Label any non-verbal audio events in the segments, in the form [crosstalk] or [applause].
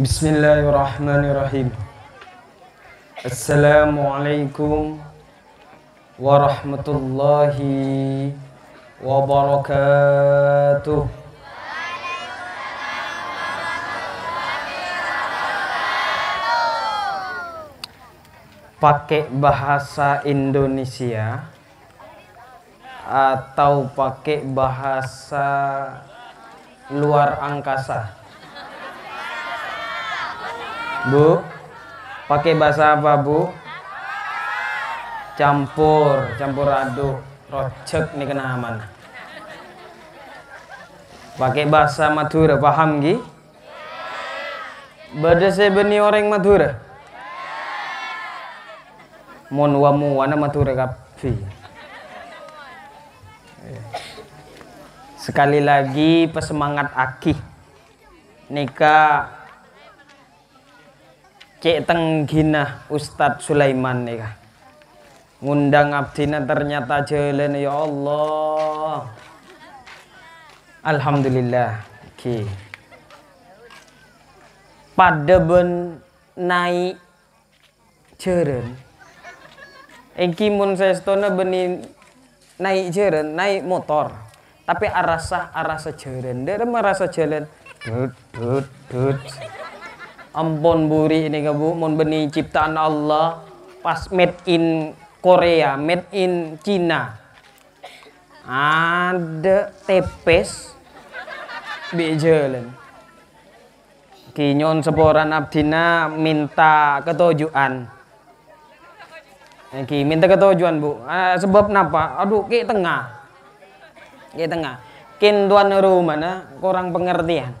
Bismillahirrahmanirrahim. Assalamualaikum warahmatullahi wabarakatuh. Pakai bahasa Indonesia atau pakai bahasa luar angkasa? Bu, pakai bahasa apa bu? Campur, campur aduk, rocek nih kena aman. Pakai bahasa Madura, paham gi? Bada saya beni orang Madura. Mon wamu wana Madura kapi. Sekali lagi pesemangat aki. Nikah Cek tenggina Ustadz Sulaiman nih kah. Ngundang abdina ternyata jalan ya Allah. Alhamdulillah. Oke. Pada ben naik jeren. Engki mun sestona beni naik jeren, naik motor. Tapi arasa arasa jeren. Dia merasa jalan. Dut dut dut ampun buri ini bu. Mon benih ciptaan Allah. Pas made in Korea made in Cina ada tepes. Di jalan kinyon seporan abdina minta ketujuan Ki minta ketujuan bu. Ah, sebab napa? Aduh ki tengah. Ki tengah. Kin tuan rumah nah kurang pengertian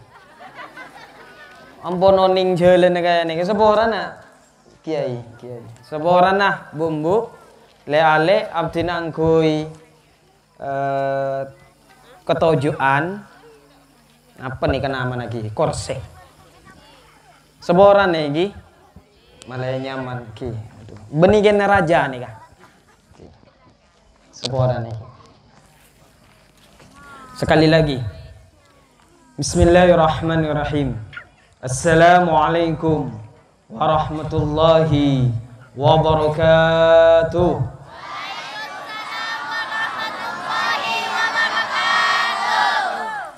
ampun oning jalan kayak ini seporan kiai kiai. Seporan nah bumbu. Le ale abdi nangkui eh, ketujuan apa nih kenapa lagi? Korse. Seporan nih gi malah nyaman ki. Benih raja nih kah seporan nih sekali lagi. Bismillahirrahmanirrahim Assalamualaikum warahmatullahi wabarakatuh.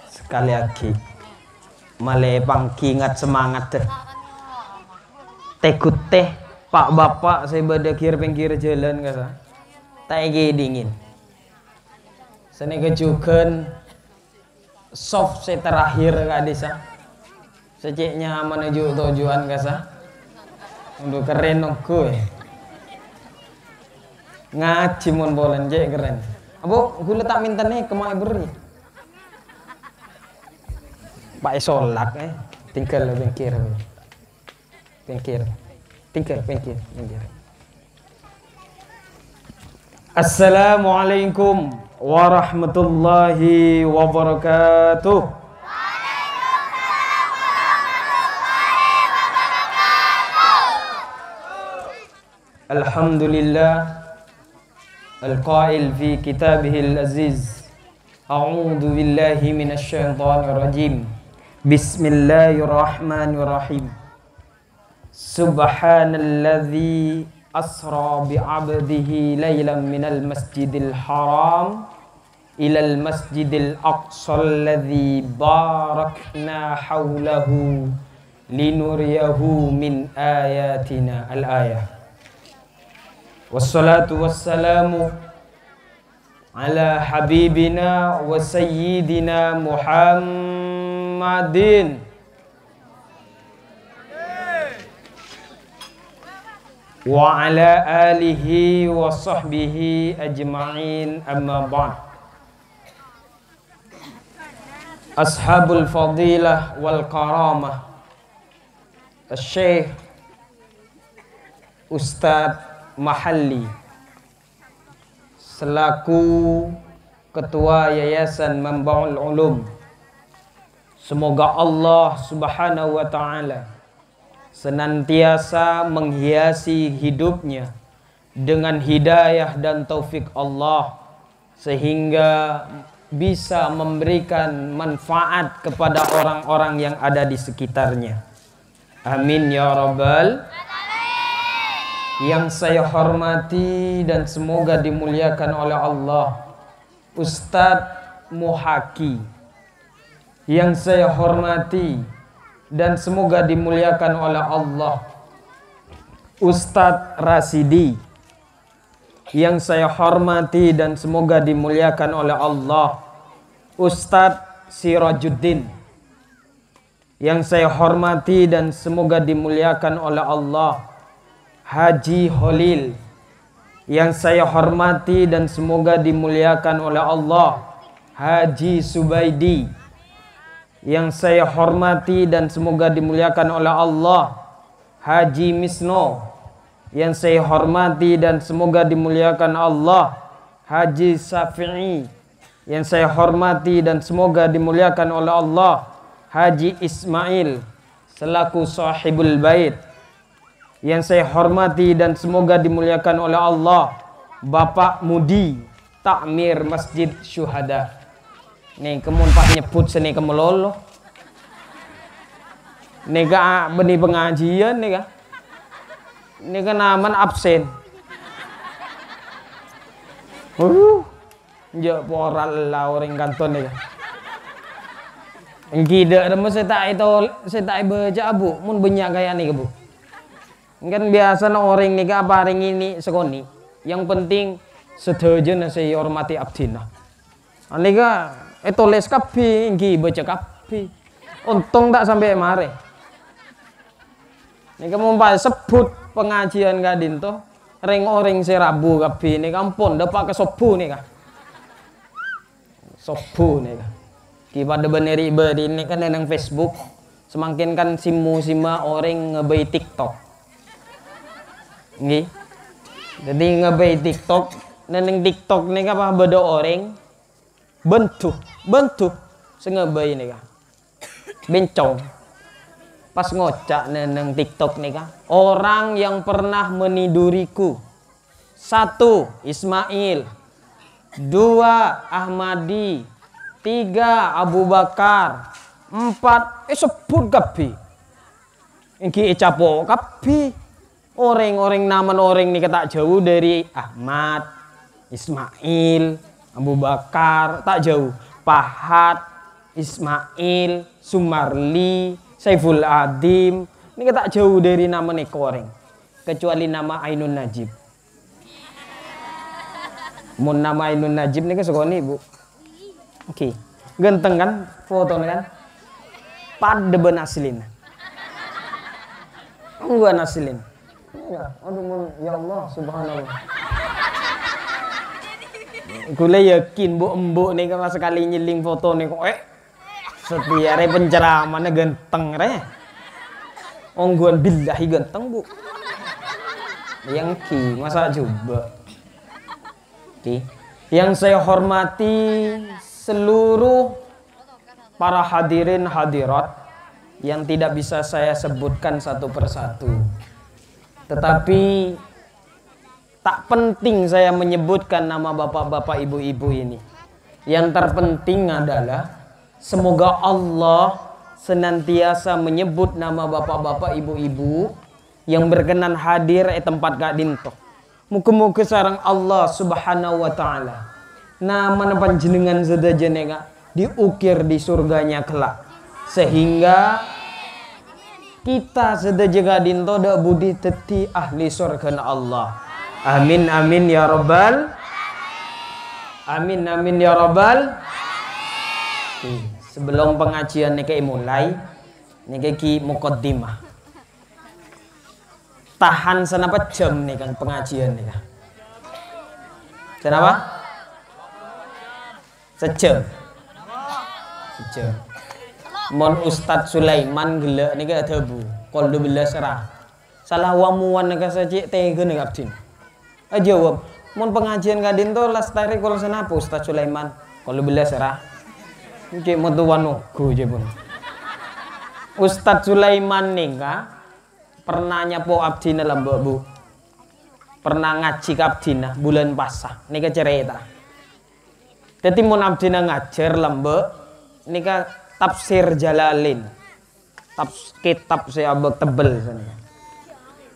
Sekali lagi, malepang kingat semangat deh. Tekut teh, Pak Bapak saya pada kir pinggir jalan kasa. Tak dingin. Seni kejukan soft saya terakhir kak desa seceknya menuju tujuan kasa untuk keren dong kue ngaji mon bolan je keren. Abu gue letak minta nih ke mai beri pak solak eh. Tinggal bengkir bengkir tinggal bengkir bengkir Assalamualaikum warahmatullahi wabarakatuh. الحمد لله القائل في كتابه العزيز. أعوذ بالله من الشيطان الرجيم. بسم الله الرحمن الرحيم. سبحان الذي أسرى بعبده ليلا من المسجد الحرام إلى المسجد الأقصى الذي باركنا حوله لنريه من آياتنا. الآية والصلاة والسلام على حبيبنا وسيدنا محمد. وعلى آله وصحبه أجمعين. أما بعد. أصحاب الفضيلة والكرامة. الشيخ أستاذ Mahalli selaku Ketua Yayasan Mambaul Ulum Semoga Allah Subhanahu wa taala senantiasa menghiasi hidupnya dengan hidayah dan taufik Allah sehingga bisa memberikan manfaat kepada orang-orang yang ada di sekitarnya. Amin ya Rabbal Yang saya hormati dan semoga dimuliakan oleh Allah Ustadz Muhaki. Yang saya hormati dan semoga dimuliakan oleh Allah Ustadz Rasidi. Yang saya hormati dan semoga dimuliakan oleh Allah Ustadz Sirajuddin. Yang saya hormati dan semoga dimuliakan oleh Allah Haji Holil yang saya hormati dan semoga dimuliakan oleh Allah Haji Subaidi yang saya hormati dan semoga dimuliakan oleh Allah Haji Misno yang saya hormati dan semoga dimuliakan Allah Haji Safi'i yang saya hormati dan semoga dimuliakan oleh Allah Haji Ismail selaku sahibul bait yang saya hormati dan semoga dimuliakan oleh Allah Bapak Mudi Takmir Masjid Syuhada. Nih kemun pak nyebut seni kemelolo nih ga benih pengajian nih ga nih kan aman absen. Uh ya poral lah orang kanton nih Gida nama saya tak itu saya tak baca abu, mun banyak kayak ni ke bu. Kan biasa na orang ni apa hari ini sekoni. Yang penting sedaja na saya hormati abdina. Ani ka itu les kapi, ingki baca kapi. Untung tak sampai mare. Ni kamu pak sebut pengajian gadin to. Ring orang serabu kapi ni kampun dapat ke sopu ni kah. Sopu ni kah pada bener iba di ini kan nang Facebook semakin kan simu sima orang ngebay TikTok nggih jadi ngebay TikTok neng TikTok nih apa beda orang. Bentuk bentuk sengebay nih kah? Bencong. Pas ngocak neng TikTok nih kah? Orang yang pernah meniduriku. Satu Ismail. Dua Ahmadi. Tiga Abu Bakar, empat eh sebut kapi. Iki capo kapi. Orang-orang nama orang ini kata jauh dari Ahmad, Ismail, Abu Bakar, tak jauh. Pahat, Ismail, Sumarli, Saiful Adim. Ini kata jauh dari nama nih koreng. Kecuali nama Ainun Najib. Mau nama Ainun Najib nih kan ibu. Oke. Okay. Ganteng kan fotonya kan? Pada ben aslin. Enggak nasilin. Ya, aduh ya Allah subhanallah. [laughs] Kule yakin bu embu nih kalau sekali nyeling foto nih kok eh setiap hari penceramannya ganteng re. Ongguan billahi ganteng bu. Yang ki masa coba. Ki. Yang saya hormati seluruh para hadirin hadirat yang tidak bisa saya sebutkan satu persatu. Tetapi tak penting saya menyebutkan nama bapak-bapak ibu-ibu ini. Yang terpenting adalah semoga Allah senantiasa menyebut nama bapak-bapak ibu-ibu yang berkenan hadir di tempat Kak Dinto. Muka-muka sarang Allah subhanahu wa ta'ala nama panjenengan sedajenega diukir di surganya kelak sehingga kita sedajaga dinto da budi teti ahli surga Allah. Amin amin ya robbal amin amin ya robbal sebelum pengajian nih mulai nih ki mukaddimah. Tahan senapa jam nih kan pengajian nih kan? Kenapa Sejam. Sejam. Mon Ustad Sulaiman gila ni ke tebu. Kalau bila serah. Salah wamuan ni saja tega ni kaptin. Jawab. Mon pengajian kadin tu lastari kalau sana apa Ustad Sulaiman. Kalau bila serah. Cik mau tuan aku je pun. Ustad Sulaiman ni pernah nyapo abdina lambu bu. Pernah ngaji abdina bulan pasah. Ke cerita. Jadi mun abdina ngajar lembe nika tafsir Jalalin. tab kitab saya abek tebel sana.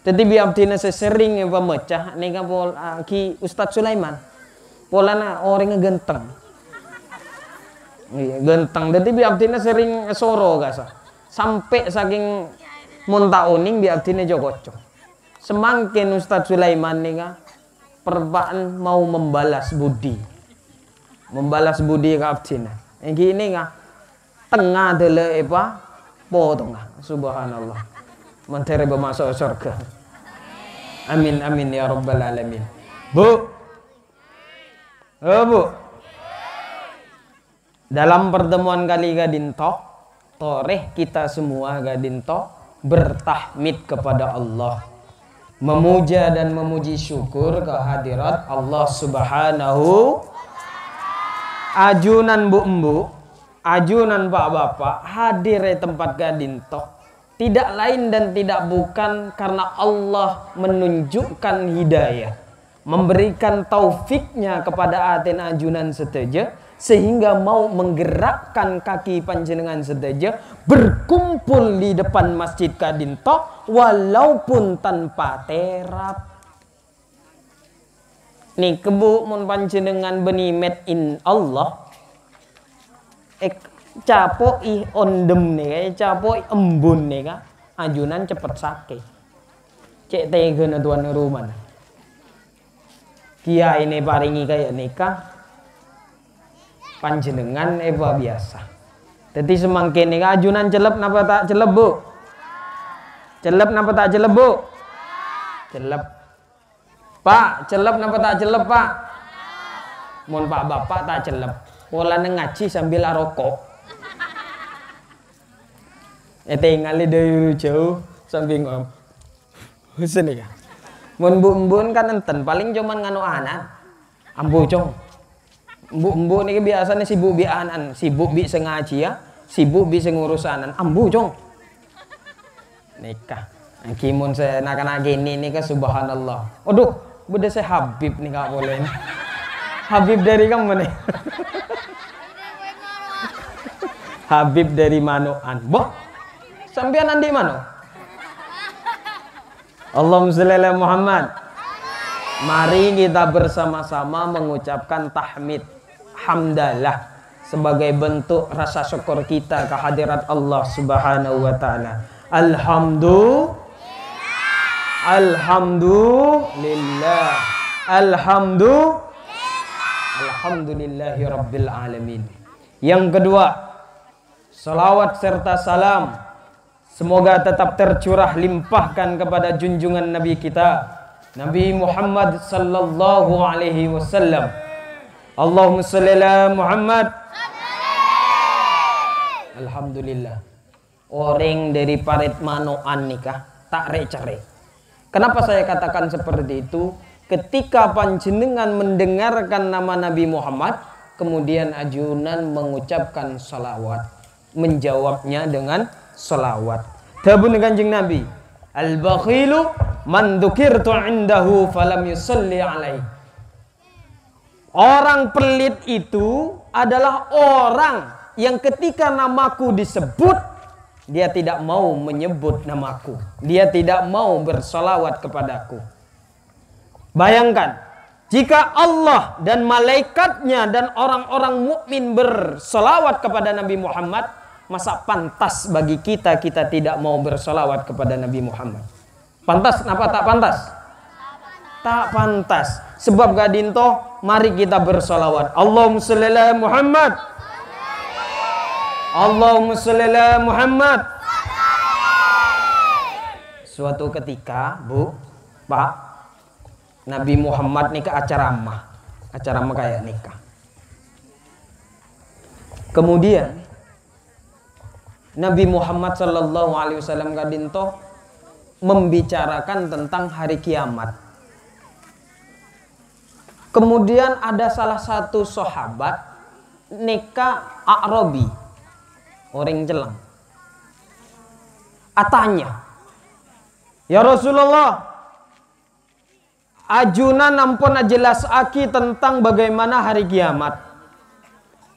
Jadi biar tina sesering yang pemecah nih kan pol uh, ki Ustadz Sulaiman. Polana orang genteng. Iya, genteng. Jadi biar tina sering soro gasa. Sampai saking munta uning biar tina jogoco. Semakin Ustadz Sulaiman nih kan perbaan mau membalas budi. Membalas budi abdina. Yang gini kan tengah adalah apa? Potong Subhanallah. Menteri bermasuk surga. Amin amin ya rabbal alamin. Bu. Oh, Bu. Dalam pertemuan kali gadinto, toreh kita semua gadinto bertahmid kepada Allah. Memuja dan memuji syukur kehadirat Allah Subhanahu ajunan bu embu ajunan pak bapak hadir di tempat gadinto tidak lain dan tidak bukan karena Allah menunjukkan hidayah memberikan taufiknya kepada Aten Ajunan seteja sehingga mau menggerakkan kaki panjenengan seteja berkumpul di depan Masjid Kadinto walaupun tanpa terap. Nih kebu mun panjenengan benimet in Allah ek capo ih ondem nih capo embun nih kak ajunan cepet sakit cek tega na tuan rumah kia ini paringi kayak nikah panjenengan eva biasa. Jadi semakin nih ajunan celep napa tak celep bu? Celep napa tak celep bu? Celep. Pak celep napa tak celep pak? Mohon pak bapak tak celep pola ngaji sambil rokok tinggal dari jauh sambil ngom. Husen ya. Mun bu kan enten paling cuman nganu anak. Ambu cong. Bu embu nih biasanya sibuk bi anan, sibuk bi sengaji ya, sibuk bi sengurusanan. Ambu cong. Nikah. Kimun saya nak-nak gini nih ke subhanallah. Aduh, beda saya Habib nih kak boleh. Habib dari kamu nih. [laughs] Habib dari Manoan. Boh, Sampean andi mana? Allahumma sholli Muhammad. Mari kita bersama-sama mengucapkan tahmid hamdalah sebagai bentuk rasa syukur kita kehadirat Allah Subhanahu wa taala. Alhamdulillah. Alhamdulillah. Alhamdulillah. Yang kedua, salawat serta salam Semoga tetap tercurah limpahkan kepada junjungan Nabi kita Nabi Muhammad sallallahu alaihi wasallam. Allahumma salli ala Muhammad. Alhamdulillah. Orang dari parit manoan nikah tak recere. Kenapa saya katakan seperti itu? Ketika panjenengan mendengarkan nama Nabi Muhammad, kemudian ajunan mengucapkan salawat, menjawabnya dengan salawat. Tabun kanjeng Nabi. Al-bakhilu man dzukirtu indahu falam yusalli alaih. Orang pelit itu adalah orang yang ketika namaku disebut dia tidak mau menyebut namaku. Dia tidak mau bersolawat kepadaku. Bayangkan, jika Allah dan malaikatnya dan orang-orang mukmin bersolawat kepada Nabi Muhammad, masa pantas bagi kita kita tidak mau bersolawat kepada Nabi Muhammad? Pantas? Apa tak pantas? Tak pantas. Sebab gadinto mari kita bersolawat. Allahumma sholli Muhammad. Allahumma sholli Muhammad. Suatu ketika bu pak Nabi Muhammad nikah acara mah. Acara mah kayak nikah. Kemudian Nabi Muhammad Sallallahu Alaihi Wasallam kadinto membicarakan tentang hari kiamat. Kemudian ada salah satu sahabat nikah Arabi orang jelang. Atanya, Ya Rasulullah, ajunan nampun jelas aki tentang bagaimana hari kiamat.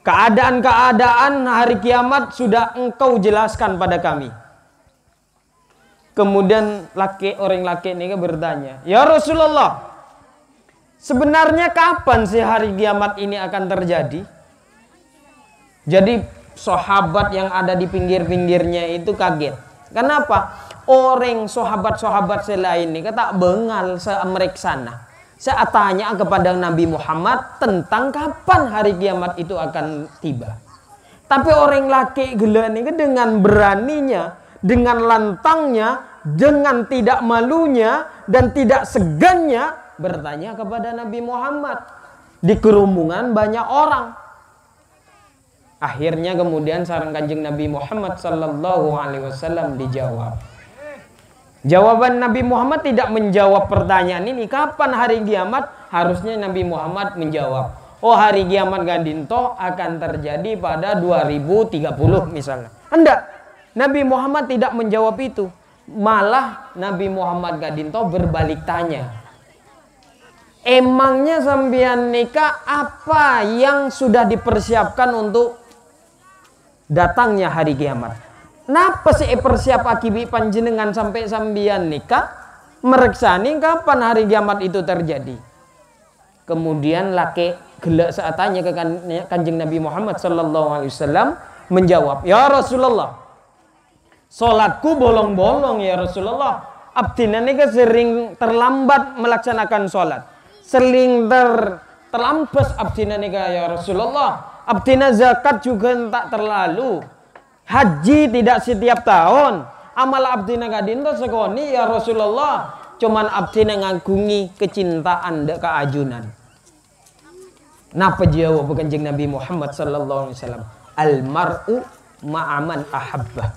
Keadaan-keadaan hari kiamat sudah engkau jelaskan pada kami. Kemudian laki orang laki ini bertanya, "Ya Rasulullah, sebenarnya kapan sih hari kiamat ini akan terjadi?" Jadi sahabat yang ada di pinggir-pinggirnya itu kaget. Kenapa? Orang sahabat-sahabat selain ini kata bengal sana. Saya tanya kepada Nabi Muhammad tentang kapan hari kiamat itu akan tiba. Tapi orang laki gila ini dengan beraninya, dengan lantangnya, dengan tidak malunya dan tidak segannya bertanya kepada Nabi Muhammad di kerumunan banyak orang. Akhirnya kemudian sarang kanjeng Nabi Muhammad Sallallahu Alaihi Wasallam dijawab. Jawaban Nabi Muhammad tidak menjawab pertanyaan ini. Kapan hari kiamat? Harusnya Nabi Muhammad menjawab. Oh hari kiamat Gadinto akan terjadi pada 2030 misalnya. Enggak. Nabi Muhammad tidak menjawab itu. Malah Nabi Muhammad Gadinto berbalik tanya. Emangnya sambian nikah apa yang sudah dipersiapkan untuk datangnya hari kiamat? Napa sih persiap akibi panjenengan sampai sambian nikah? Mereksani kapan hari kiamat itu terjadi? Kemudian laki gelak saat tanya ke kan, kanjeng Nabi Muhammad Sallallahu Alaihi Wasallam menjawab, Ya Rasulullah, solatku bolong-bolong ya Rasulullah. Abdina ini sering terlambat melaksanakan solat, sering ter terlampas abdina nikah ya Rasulullah. Abdina zakat juga tak terlalu Haji tidak setiap tahun. Amal abdi nagadinto sekoni ya Rasulullah. Cuman abdi ngagungi kecintaan dek keajunan. Napa jawab kanjeng Nabi Muhammad sallallahu alaihi wasallam? Al mar'u ma'aman ahabbah.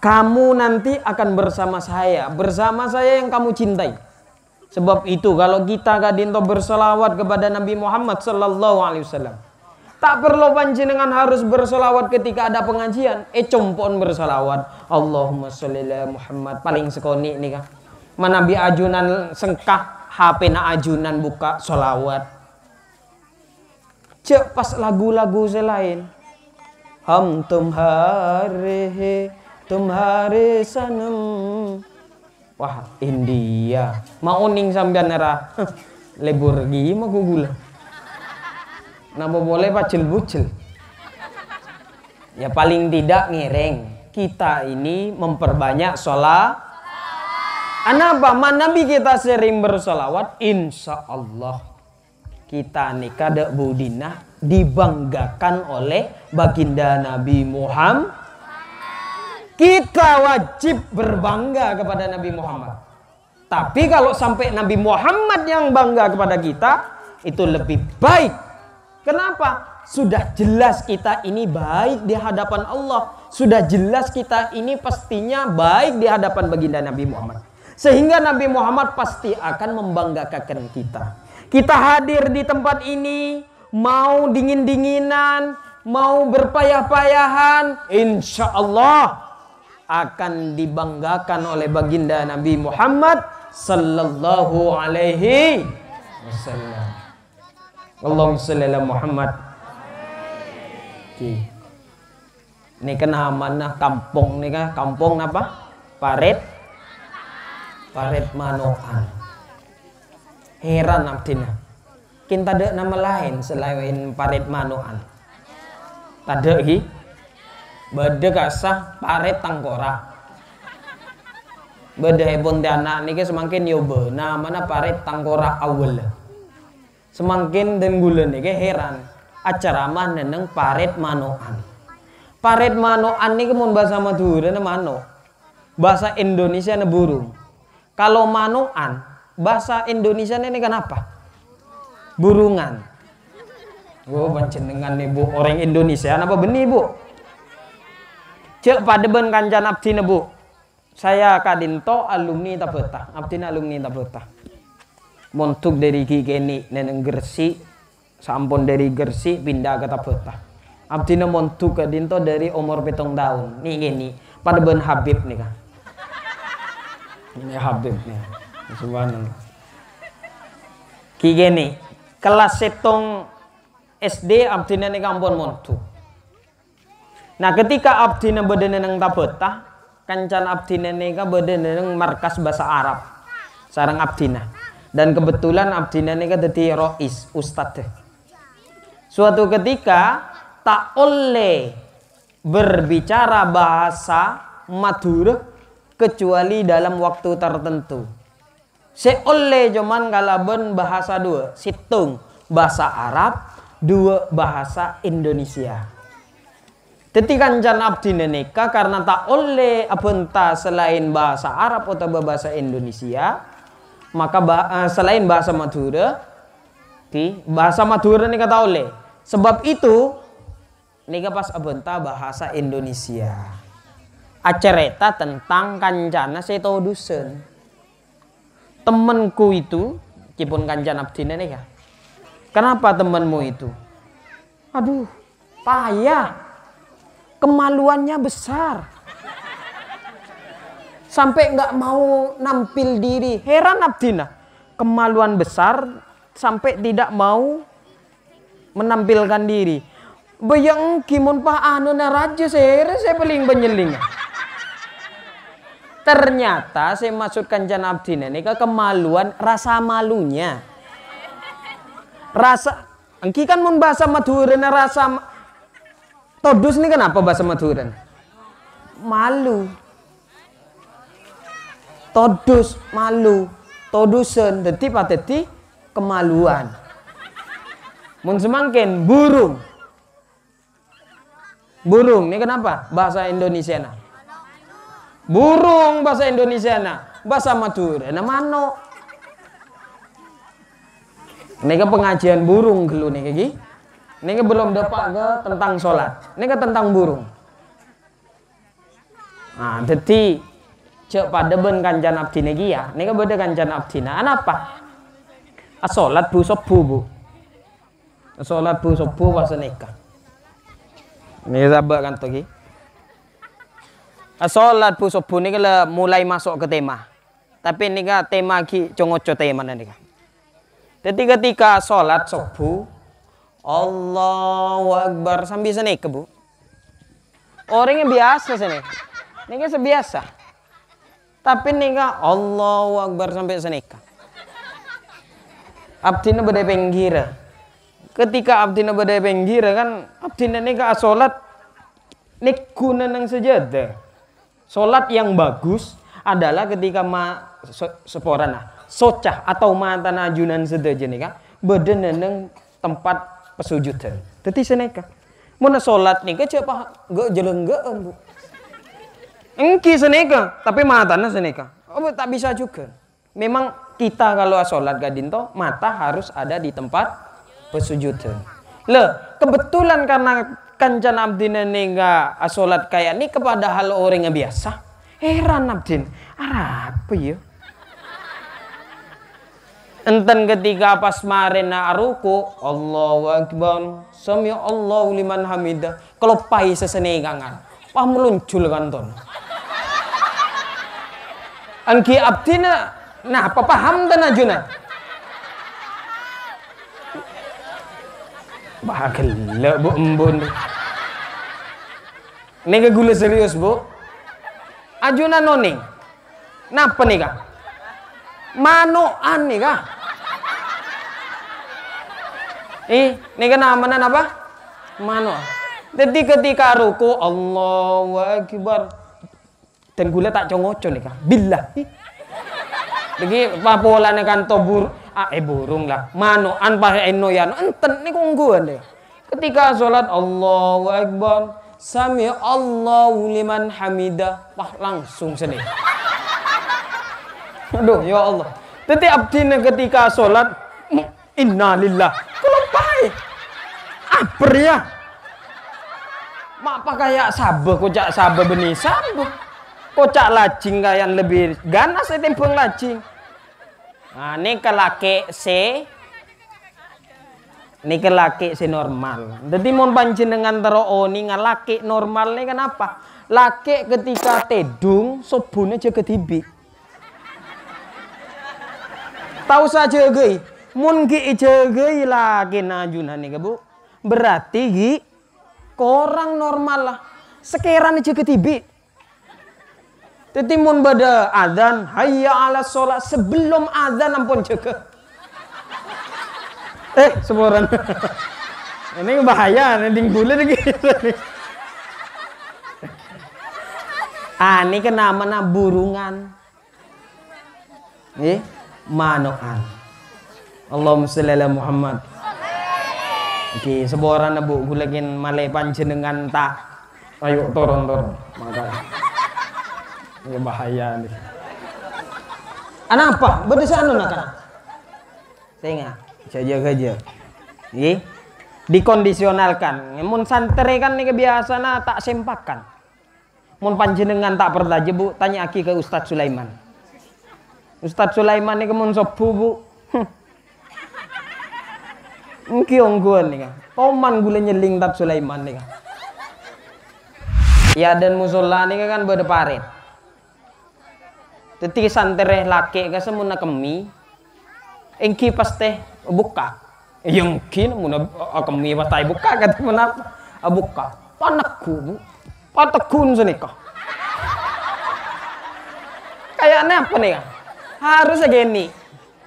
Kamu nanti akan bersama saya, bersama saya yang kamu cintai. Sebab itu kalau kita gadinto berselawat kepada Nabi Muhammad sallallahu alaihi wasallam, Tak perlu panjenengan harus bersolawat ketika ada pengajian. Eh compon bersolawat. Allahumma sholli Muhammad. Paling sekoni ini kan. Mana bi ajunan sengkah HP na ajunan buka solawat. Cek pas lagu-lagu selain. Ham tumhare tumhare sanam. Wah India. Mau ning sambian nera. [laughs] Lebur gimana gula. Nama boleh bacil bucil. Ya paling tidak ngiring. Kita ini memperbanyak sholat. Kenapa? Nabi kita sering bersolawat. Insya Allah kita nikah dek budina dibanggakan oleh baginda Nabi Muhammad. Kita wajib berbangga kepada Nabi Muhammad. Tapi kalau sampai Nabi Muhammad yang bangga kepada kita, itu lebih baik Kenapa? Sudah jelas kita ini baik di hadapan Allah. Sudah jelas kita ini pastinya baik di hadapan baginda Nabi Muhammad. Sehingga Nabi Muhammad pasti akan membanggakan kita. Kita hadir di tempat ini, mau dingin-dinginan, mau berpayah-payahan, insya Allah akan dibanggakan oleh baginda Nabi Muhammad sallallahu alaihi wasallam. Allahumma salli ala Muhammad. Ki. Ini kan mana kampung ni kan kampung apa? Paret. Paret Manoan. Heran abdina. Kita ada nama lain selain Paret Manoan. Tada ki. Bada kasah Paret Tangkora. Bada hebon anak ni semakin nyoba. Namanya Paret Tangkora awal semakin dan ke heran. Acara mana neng paret manoan paret manoan ini kemun bahasa Madura mano bahasa Indonesia ne burung. Kalau manoan bahasa Indonesia ini kenapa? Burungan. Oh panjenengan nih bu orang Indonesia apa benih bu? Cek pada ben kancan abdi bu. Saya kadinto alumni tabeta abdi alumni tabeta montuk dari kikeni neneng gersi sampun dari gersi pindah ke tapeta abdina montuk ke dinto dari umur petong tahun. Nih gini pada ben Habib nih kan ini Habib nih subhanallah. Kigeni kelas setong SD abdina nih kampun montuk. Nah ketika abdina berdene neng tapeta kancan abdina nika bedeneng markas bahasa Arab. Sarang abdina. Dan kebetulan abdina nika dadi rois, ustad. Suatu ketika tak oleh berbicara bahasa Madura kecuali dalam waktu tertentu. Se oleh cuman kalaben bahasa dua, situng bahasa Arab, dua bahasa Indonesia. Teti kancan abdi neneka karena tak oleh abenta selain bahasa Arab atau bahasa Indonesia, maka bah, uh, selain bahasa Madura, di bahasa Madura nih kata oleh. Sebab itu nika pas abenta bahasa Indonesia. Acereta tentang kancana seto dusun. Temenku itu, cipun kancan abdi nika. Kenapa temanmu itu? Aduh, payah kemaluannya besar sampai nggak mau nampil diri. Heran Abdina. Kemaluan besar sampai tidak mau menampilkan diri. Bayang kimun pak anu raja saya saya paling benyeling. Ternyata saya masukkan Jan Abdina ini ke kemaluan rasa malunya. Rasa engki kan mun bahasa Madura rasa Todus ini kenapa bahasa Maduran? Malu. Todus, malu. Todusen, deti pateti kemaluan. Mun semakin burung. Burung, ini kenapa? Bahasa Indonesia nah. Burung bahasa Indonesia nah. Bahasa Madura, nah mano. Ini pengajian burung gelu nih gini. Ini belum dapat ke tentang sholat. Ini ke tentang burung. Nah, jadi cek pada ben kanjan abdina ya. Ini kan beda kanjan abdina. Apa? Asolat bu sobu bu. Asolat bu sobu bahasa nikah. Ini sabar kan tuh Asolat bu sobu ini kalau mulai masuk ke tema. Tapi ini kan tema ki congoco tema nih kan. Jadi ketika sholat subuh Allahu Akbar sambil senek bu. Orangnya biasa sini. Ini kan sebiasa. Tapi nih Allahu Akbar sampai senek. Abdina beda penggira. Ketika abdina beda penggira kan abdina nih sholat nek guna nang. Sholat yang bagus adalah ketika ma so, seporana socah atau mantan ajunan sedaja nih kan beda neng tempat pesujudan. Dadi seneka. Mun salat nika cepak gak jeleng gak Bu. Engki seneka, tapi matanya seneka. Oh, tak bisa juga. Memang kita kalau sholat gadinto, mata harus ada di tempat pesujudan. Le, kebetulan karena kancan abdin nengga sholat kayak ini kepada hal orang yang biasa. Heran abdin, apa ya? enten ketika pas marina aruku Allahu Akbar sami Allahu liman hamidah kalau pai sesene kangan pah meluncul kanton angki abdina. Nah apa paham dan ajuna. Bahagia bu embun. Ini gula serius bu. Ajuna noning napa nih kak manoan nih kak Eh, ini kan amanan apa? Mano. Jadi ketika ruku Allahu Akbar dan gula tak congoco nih kak. Billah. Lagi papolane kan tobur ah eh burung lah. Mano an pakai enoyan enten nih kungguan deh. Ketika sholat Allahu Akbar Sami Allahu liman hamidah Wah langsung sini Aduh ya Allah Jadi abdi ketika sholat Innalillah Aper ya. Mak apa kayak sabah kocak sabah benih sabah. Kocak lacing kayak lebih ganas saya tempung lacing. Nah, ini kelaki se ini kelaki si normal. Jadi mau dengan tero oni ngalaki normal ini kenapa? Laki ketika tedung sobune jaga tibi. Tahu saja gue, mun ki jaga lagi najunan nih bu. Berarti gi korang normal lah. Sekeran aja ketibi. Tetimun bada adzan hayya ala sholat sebelum adzan ampun jaga. Eh, seboran. [laughs] ini bahaya, nih bulir gitu. [laughs] ah, ini kena mana burungan. Eh, manokan. Allahumma sholli ala Muhammad. Oke, seboran bu gulagin malay panjenengan tak. Ayo turun turun. Makanya. Ini bahaya nih. Anak apa? Berdesa anu nak? Tengah, saja saja. Nih, dikondisionalkan. Mun santere kan nih kebiasaan tak sempakan. Mun panjenengan tak pernah bu, tanya aki ke Ustadz Sulaiman. Ustadz Sulaiman nih kemun sopu bu. Mungkin ongguan nih kan. Toman gula nyeling tat Sulaiman nih kan. Ya dan musola nih kan berdeparit. Teti santere laki ka semuna kemi. Engki paste buka. Yang mungkin muna kemi patai buka [laughs] kata menapa? Buka. Panakku bu. Patekun senika. Kayaknya apa nih? Harus segini.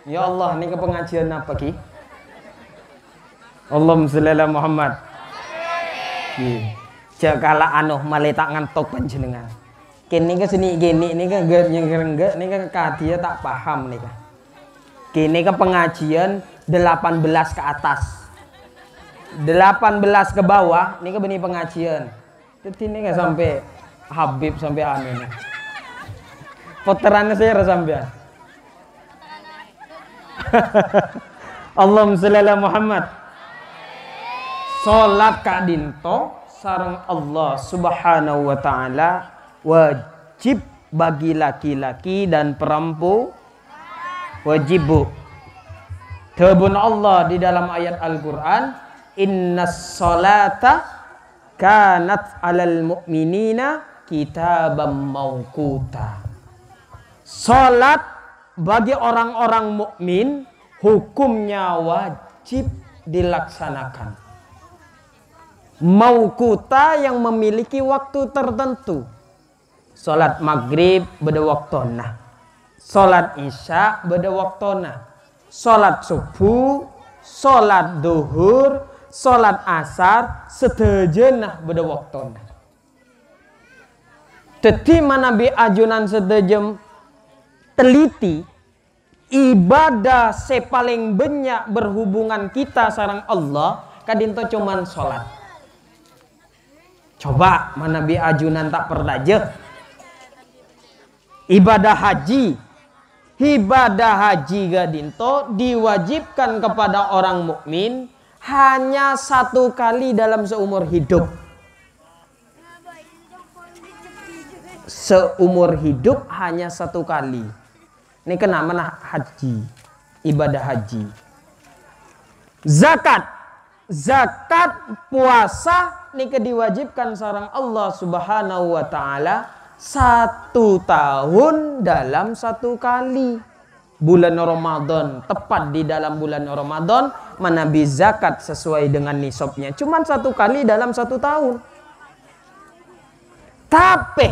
Ya Allah, ini ke pengajian apa ki? Allahumma sholli Muhammad. Jagalah anuh maletak ngantuk panjenengan kini ke seni gini ini kan gak ini kan kadia tak paham nih kan kini ke pengajian 18 ke atas. 18 ke bawah ini ke benih pengajian. Jadi ini kan sampai Habib sampai anu nih. Puterannya saya sampai. [laughs] Allahumma sholli ala Muhammad. Salat kadinto sarang Allah Subhanahu wa taala wajib bagi laki-laki dan perempuan. Wajib bu. Tebun Allah di dalam ayat Al-Quran Inna salata kanat alal mu'minina kitabam maukuta Salat bagi orang-orang mukmin hukumnya wajib dilaksanakan. Maukuta yang memiliki waktu tertentu Salat maghrib beda waktona. Salat isya beda waktona. Salat subuh, salat duhur, salat asar setejenah beda waktona. Teti mana bi ajunan sedejem teliti ibadah sepaling banyak berhubungan kita sarang Allah kadinto cuman salat. Coba mana bi ajunan tak perdaje ibadah haji. Ibadah haji gadinto diwajibkan kepada orang mukmin hanya satu kali dalam seumur hidup. Seumur hidup hanya satu kali. Ini kenapa haji. Ibadah haji. Zakat. Zakat puasa ini diwajibkan sarang Allah subhanahu wa ta'ala satu tahun dalam satu kali. Bulan Ramadan tepat di dalam bulan Ramadan menabi zakat sesuai dengan nisabnya. Cuman satu kali dalam satu tahun. Tapi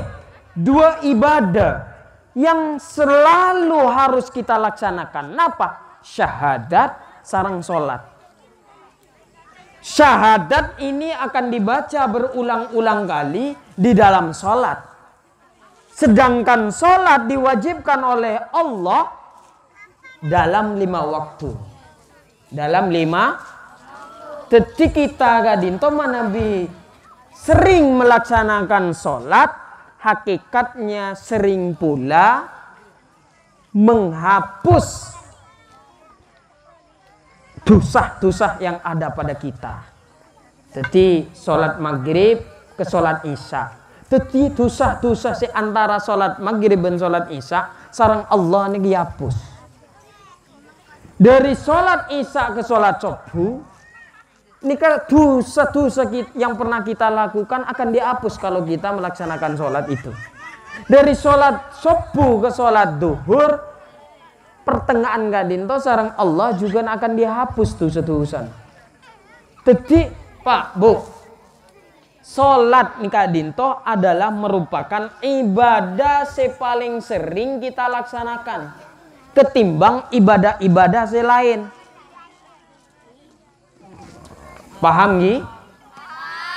dua ibadah yang selalu harus kita laksanakan. Apa syahadat sarang sholat. Syahadat ini akan dibaca berulang-ulang kali di dalam sholat Sedangkan sholat diwajibkan oleh Allah dalam lima waktu. Dalam lima detik kita gadinto Nabi sering melaksanakan sholat, hakikatnya sering pula menghapus dosa-dosa yang ada pada kita. Jadi sholat maghrib ke sholat isya Teti dosa-dosa si antara sholat maghrib dan sholat isya sarang Allah ini dihapus. Dari sholat isya ke sholat subuh ini kan dosa-dosa yang pernah kita lakukan akan dihapus kalau kita melaksanakan sholat itu. Dari sholat subuh ke sholat duhur pertengahan gadinto sarang Allah juga akan dihapus dosa-dosa. Jadi Pak Bu Solat nikah dinto adalah merupakan ibadah sepaling sering kita laksanakan ketimbang ibadah-ibadah selain. Paham Gi?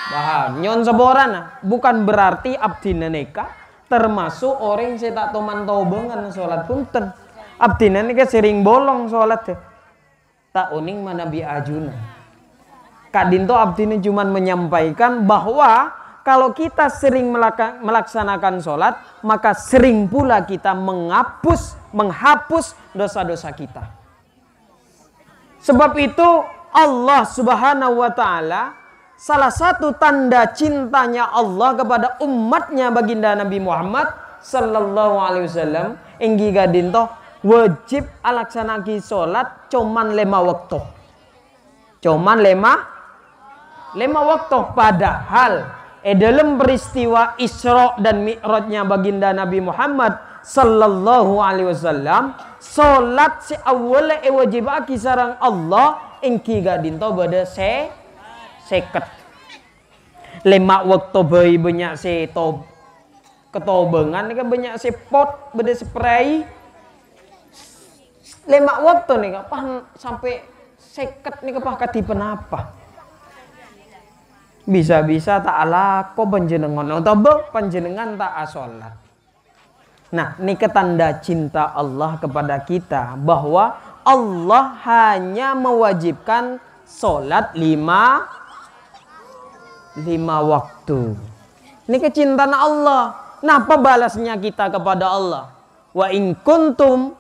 Paham. Nyon seboran bukan berarti abdi neka termasuk orang yang tak toman tobengan sholat punten. Abdi neka sering bolong sholat tak uning mana bi ajuna. Kadinto abdi ini cuma menyampaikan bahwa kalau kita sering melaksanakan sholat, maka sering pula kita menghapus, menghapus dosa-dosa kita. Sebab itu Allah Subhanahu wa taala salah satu tanda cintanya Allah kepada umatnya baginda Nabi Muhammad sallallahu alaihi wasallam inggi gadinto wajib alaksanaki salat cuman lima waktu. Cuman lima lima waktu. Padahal eh dalam peristiwa Isra dan Mi'rajnya baginda Nabi Muhammad sallallahu alaihi wasallam salat si awal e wajib sarang Allah engki gak dinto bada se seket. Lima waktu bayi banyak se to ketobengan kan banyak se pot beda spray lima waktu nih kapan sampai seket nih kapah kati penapa bisa-bisa tak ala ko panjenengan atau panjenengan tak asolat nah ini ketanda cinta Allah kepada kita bahwa Allah hanya mewajibkan sholat lima lima waktu. Ini kecintaan Allah. Napa balasnya kita kepada Allah? Wa in kuntum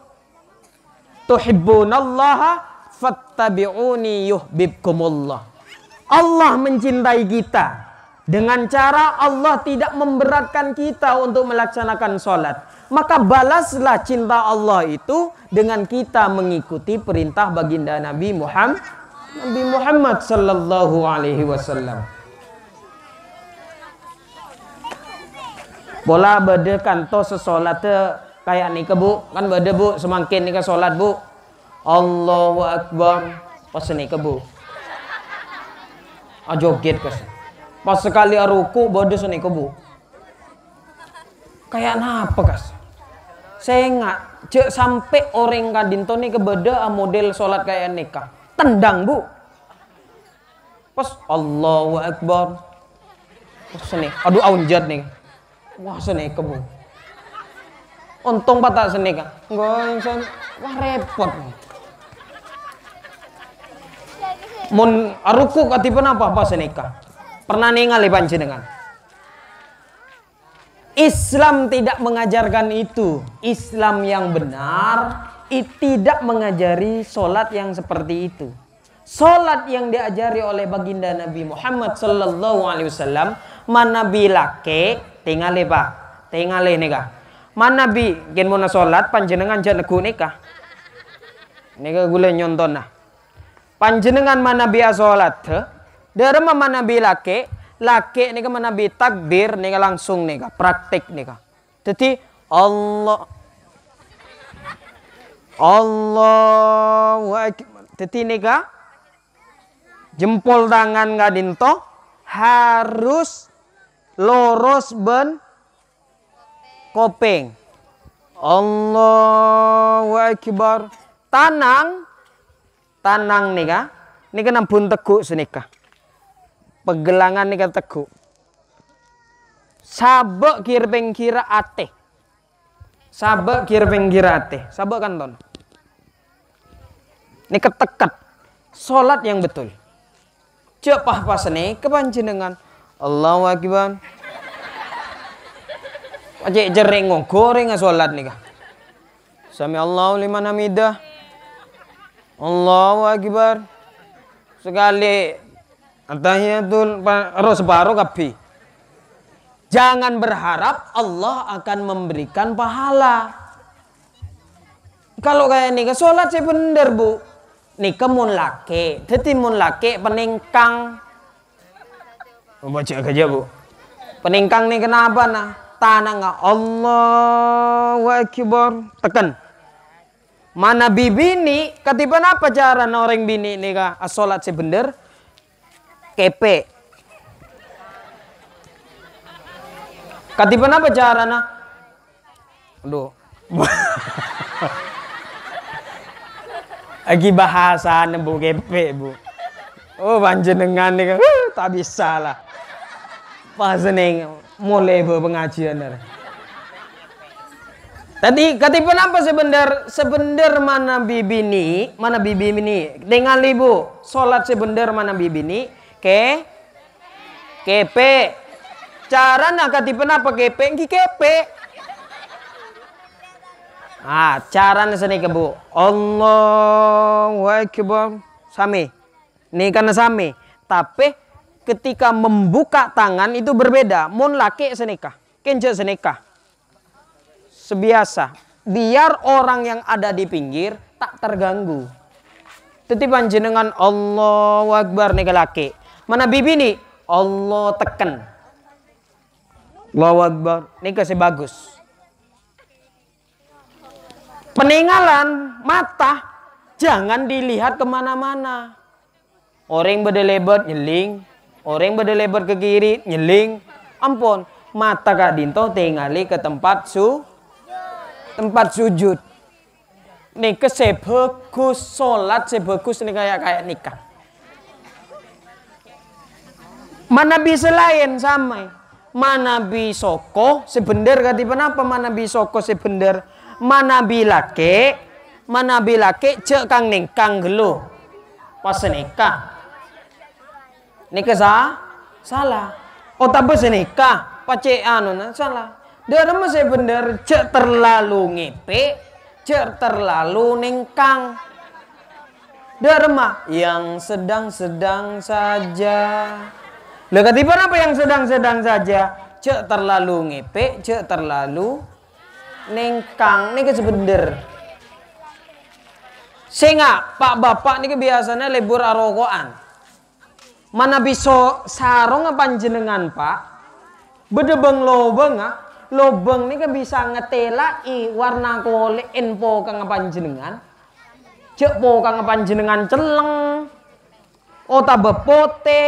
tuhibbunallaha fattabi'uni yuhibbukumullah. Allah mencintai kita. Dengan cara Allah tidak memberatkan kita untuk melaksanakan sholat. Maka balaslah cinta Allah itu dengan kita mengikuti perintah baginda Nabi Muhammad Nabi Muhammad sallallahu alaihi wasallam. Bola bade kanto sesolat kayak nih bu? Kan bade bu? Semakin nih ke solat bu? Allahu Akbar. Pas nih bu ah, kes pas sekali aruku bade seni ke bu. Kayak apa kas? Saya nggak cek sampai orang kadinto nih kebeda model sholat kayak nikah. Tendang bu. Pas Allahu Akbar. Pas seni aduh aunjat nih. Wah seni kebu untung patah seni kan son wah repot nih mun aruku katipan apa? Apa senika pernah ningali panjenengan? Islam tidak mengajarkan itu. Islam yang benar tidak mengajari solat yang seperti itu. Solat yang diajari oleh baginda Nabi Muhammad Sallallahu Alaihi Wasallam mana bilake tinggal pak. Tinggal nika mana bi gen mana solat panjenengan jangan neku nika nika gula nyonton nah panjenengan mana biasa solat dari mana bilake laki nih mana nabi takbir nih langsung nih praktik nih jadi Allah Allah jadi nih jempol tangan nggak dinto harus lurus ben kopeng. Allahu Akbar. Tanang tanang nih ini kan pun teguk senikah pegelangan nih kata teguh sabek kir pengkira ate. Sabek kir pengkira ate. Kan ton? Ini ketekat sholat yang betul. Cek pah pas nih kepanjenengan Allahu Akbar. Aja jering goreng nih kah Sami Allahu liman hamidah Allahu Akbar sekali Atahiyatul roh separuh kapi. Jangan berharap Allah akan memberikan pahala. Kalau kayak nih, sholat saya bener bu. Nih kemun laki, jadi mun laki peningkang. Baca aja bu. Peningkang nih kenapa nah? Tanah nggak Allah Akbar tekan. Mana bibi nih, ketiban apa cara orang bini nih kah? Sholat bener kepe Katipan apa carana? Aduh. [laughs] Lagi bahasa bu gepe bu. Oh panjenengan nih kan, tak bisa lah. Pas mulai pengajian Tadi katipan apa sebentar sebentar mana bibi ni mana bibi ini dengan ibu sholat sebentar mana bibi ni? Ke? Kepe. Cara nak katipan apa kepe? Ki kepe. Ah cara seni kebu Allahu akbar. Sami. Ini karena sami. Tapi ketika membuka tangan itu berbeda. Mun laki senikah kence senikah sebiasa. Biar orang yang ada di pinggir tak terganggu. Tetipan jenengan Allahu Akbar nih laki mana bibi nih? Allah tekan Allahu Akbar. Nih kasih bagus. Peninggalan mata jangan dilihat ke mana-mana. Orang bedelebat nyeling. Orang bedelebat ke kiri nyeling. Ampun mata kak dinto tinggali ke tempat su tempat sujud. Nika sebagus sholat sebagus nih kayak kayak nikah. Mana bisa lain sama. Mana bi soko sebener kati apa mana bi soko sebener mana bi lake mana bi lake cek kang kang gelo pas nikah. Nikah sah? Salah. Oh tapi nikah pace anu nah salah. Dharma saya bener cek terlalu ngepe, cek terlalu nengkang. Dharma yang sedang-sedang saja. Lah ketiban apa yang sedang-sedang saja? Cek terlalu ngepe, cek terlalu nengkang. Ini sebener. Sehingga Pak Bapak ini biasanya lebur arokoan. Mana bisa sarong panjenengan Pak? Bedebeng lobeng ah lobeng ini kan bisa ngetelai warna kulit info kang panjenengan cek po kang panjenengan celeng. Ota bepote.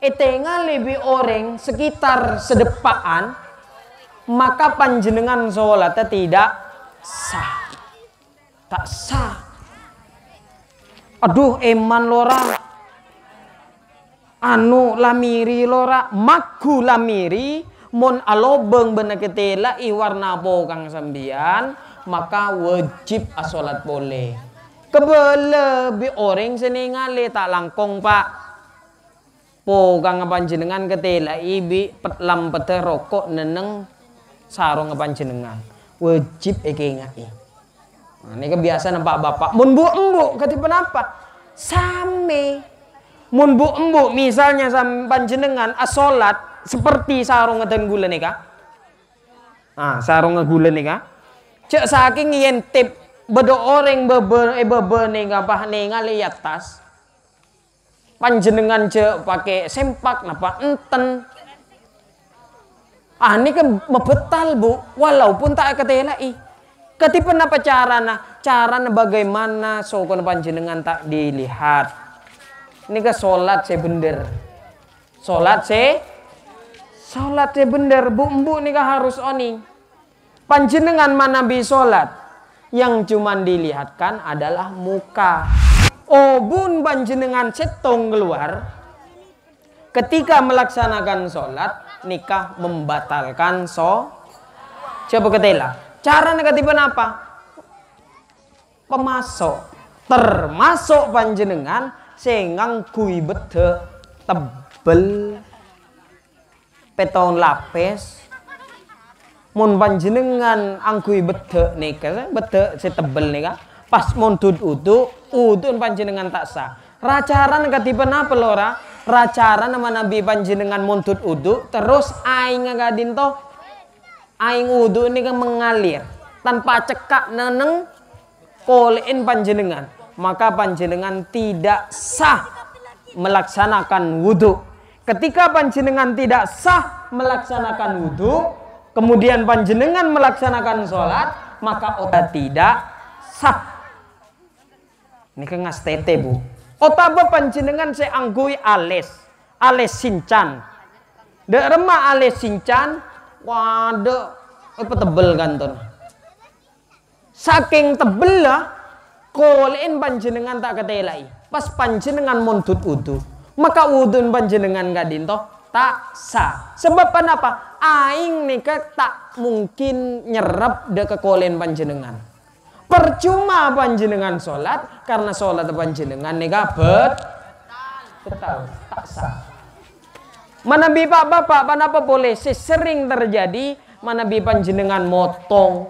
Etenga lebih orang sekitar sedepaan. Maka panjenengan sholatnya tidak sah. Tak sah. Aduh eman lora anu lamiri lora maku lamiri mon alobeng bener ketela i warna po kang sambian maka wajib asolat boleh. Kebele bi orang seningale tak langkong pak. Po kang panjenengan ketela ibi petlam pete rokok neneng sarung panjenengan wajib eke ngai nah, ini kebiasaan pak bapak. Mun bu embu ketipan apa same. Mun bu embu misalnya sam panjenengan asolat seperti sarung ngeten gula nih kak. Ah sarung ngegula nih kak. Cek saking yen tip bedo orang bebe eh bebe nih ngapa nih ngali atas. Panjenengan cek pakai sempak napa enten. Ah ini kan mebetal bu. Walaupun tak ketelai ketipen apa carana carana bagaimana? Sokon panjenengan tak dilihat. Ini ke sholat saya bener sholat saya Salatnya bener, bu-bu nikah harus oni. Panjenengan mana bi salat? Yang cuman dilihatkan adalah muka. Obun panjenengan setong keluar. Ketika melaksanakan sholat, nikah membatalkan so. Coba ketela. Cara negatif apa? Pemasok. Termasuk panjenengan sengang kui bete tebel petong lapis. Mun panjenengan anggui bete nika bete setebel nika pas mun tut udu udun panjenengan tak sah. Racaran katipan apa lora racaran nama nabi panjenengan muntut udu terus aing ngadin to aing udu ini kan mengalir. Tanpa cekak neneng kolein panjenengan. Maka panjenengan tidak sah melaksanakan wudhu ketika panjenengan tidak sah melaksanakan wudhu, kemudian panjenengan melaksanakan sholat, maka otak tidak sah. Ini kan tete bu. Otaba panjenengan saya anggui ales, ales sincan. Dek remah ales sincan, waduh apa tebel kanton saking tebel lah kolein panjenengan tak ketelai pas panjenengan montut udu maka udun panjenengan gadinto tak sah. Sebab kenapa? Aing nikah tak mungkin nyerap de kekolen panjenengan. Percuma panjenengan sholat karena sholat panjenengan nikah bet betul tak sah. Mana bi pak bapak, apa boleh? Sering terjadi mana bi panjenengan motong.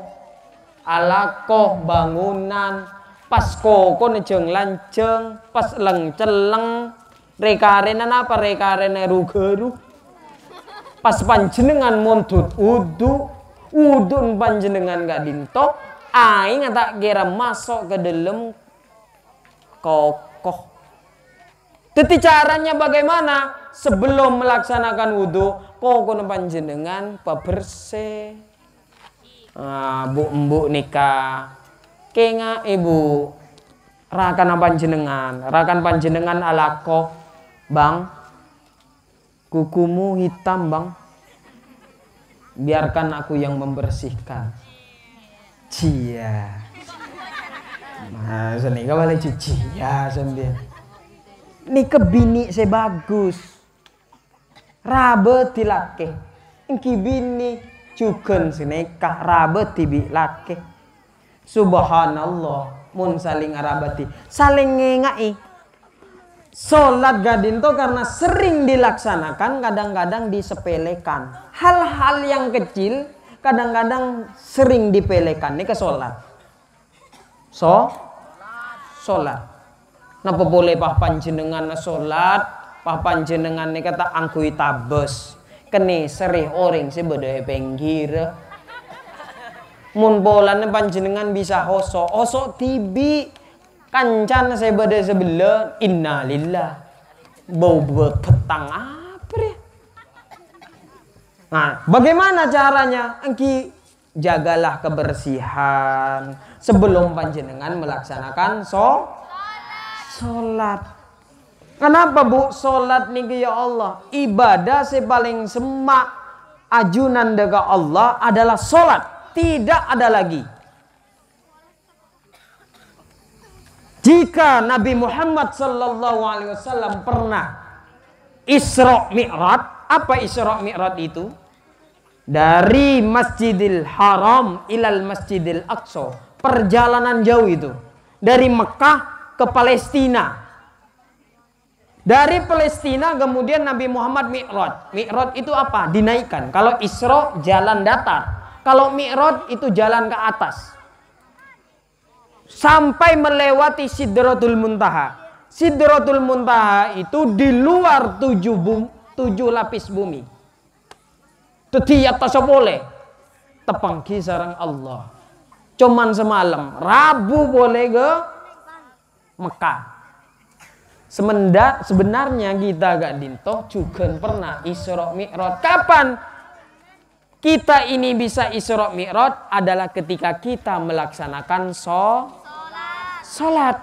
Alakoh bangunan pas koko nejeng lanceng pas leng celeng rekarena apa? Rekarena rugeru. Pas panjenengan montut udu udun panjenengan gak dinto aing tak kira masuk ke dalam kokoh. Teti caranya bagaimana? sebelum melaksanakan wudhu pokoknya panjenengan bersih ah, bu embu nikah. Kenga ibu rakan panjenengan rakan panjenengan alako bang kukumu hitam bang. Biarkan aku yang membersihkan. Cia. Nah seni kau balik cici ya sendiri ini kebini saya bagus. Rabe tilake. Engki bini cuken sinekah rabe tibi lake subhanallah mun saling arabati saling ngengai Sholat gadin to karena sering dilaksanakan kadang-kadang disepelekan. Hal-hal yang kecil kadang-kadang sering dipelekan. Ini ke sholat. So, sholat. Napa boleh pah panjenengan sholat papan jenengan ni kata angkui tabes kene serih orang si beda penggir mun bolan panjenengan bisa hoso hoso tibi kancan saya beda sebelah innalillah bau petang apa ya nah bagaimana caranya engki jagalah kebersihan sebelum panjenengan melaksanakan so sholat Kenapa bu solat nih ya Allah? Ibadah paling semak ajunan dega Allah adalah solat. Tidak ada lagi. Jika Nabi Muhammad Sallallahu Alaihi Wasallam pernah Isra Mi'raj, apa Isra Mi'raj itu? Dari Masjidil Haram ilal Masjidil Aqsa. Perjalanan jauh itu. Dari Mekah ke Palestina dari Palestina kemudian Nabi Muhammad Mi'raj. Mi'raj itu apa? Dinaikkan. Kalau Isra jalan datar. Kalau Mi'raj itu jalan ke atas. Sampai melewati Sidratul Muntaha. Sidratul Muntaha itu di luar tujuh, bum, tujuh lapis bumi. Tetiap tak boleh. Tepang kisaran Allah. Cuman semalam. Rabu boleh ke Mekah. Semenda, sebenarnya kita gak dintoh juga pernah Isra Mi'raj. Kapan kita ini bisa Isra Mi'raj adalah ketika kita melaksanakan so salat.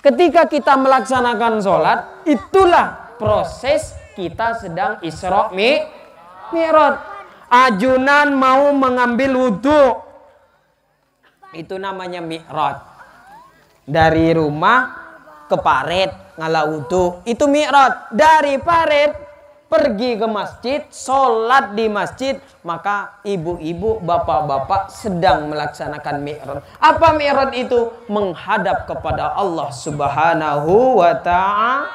Ketika kita melaksanakan sholat, itulah proses kita sedang Isra Mi'raj. Ajunan mau mengambil wudhu. Itu namanya Mi'raj. Dari rumah ke paret ngala wudhu itu mi'raj dari parit pergi ke masjid sholat di masjid maka ibu-ibu bapak-bapak sedang melaksanakan mi'raj. Apa mi'raj itu? Menghadap kepada Allah subhanahu wa ta'ala.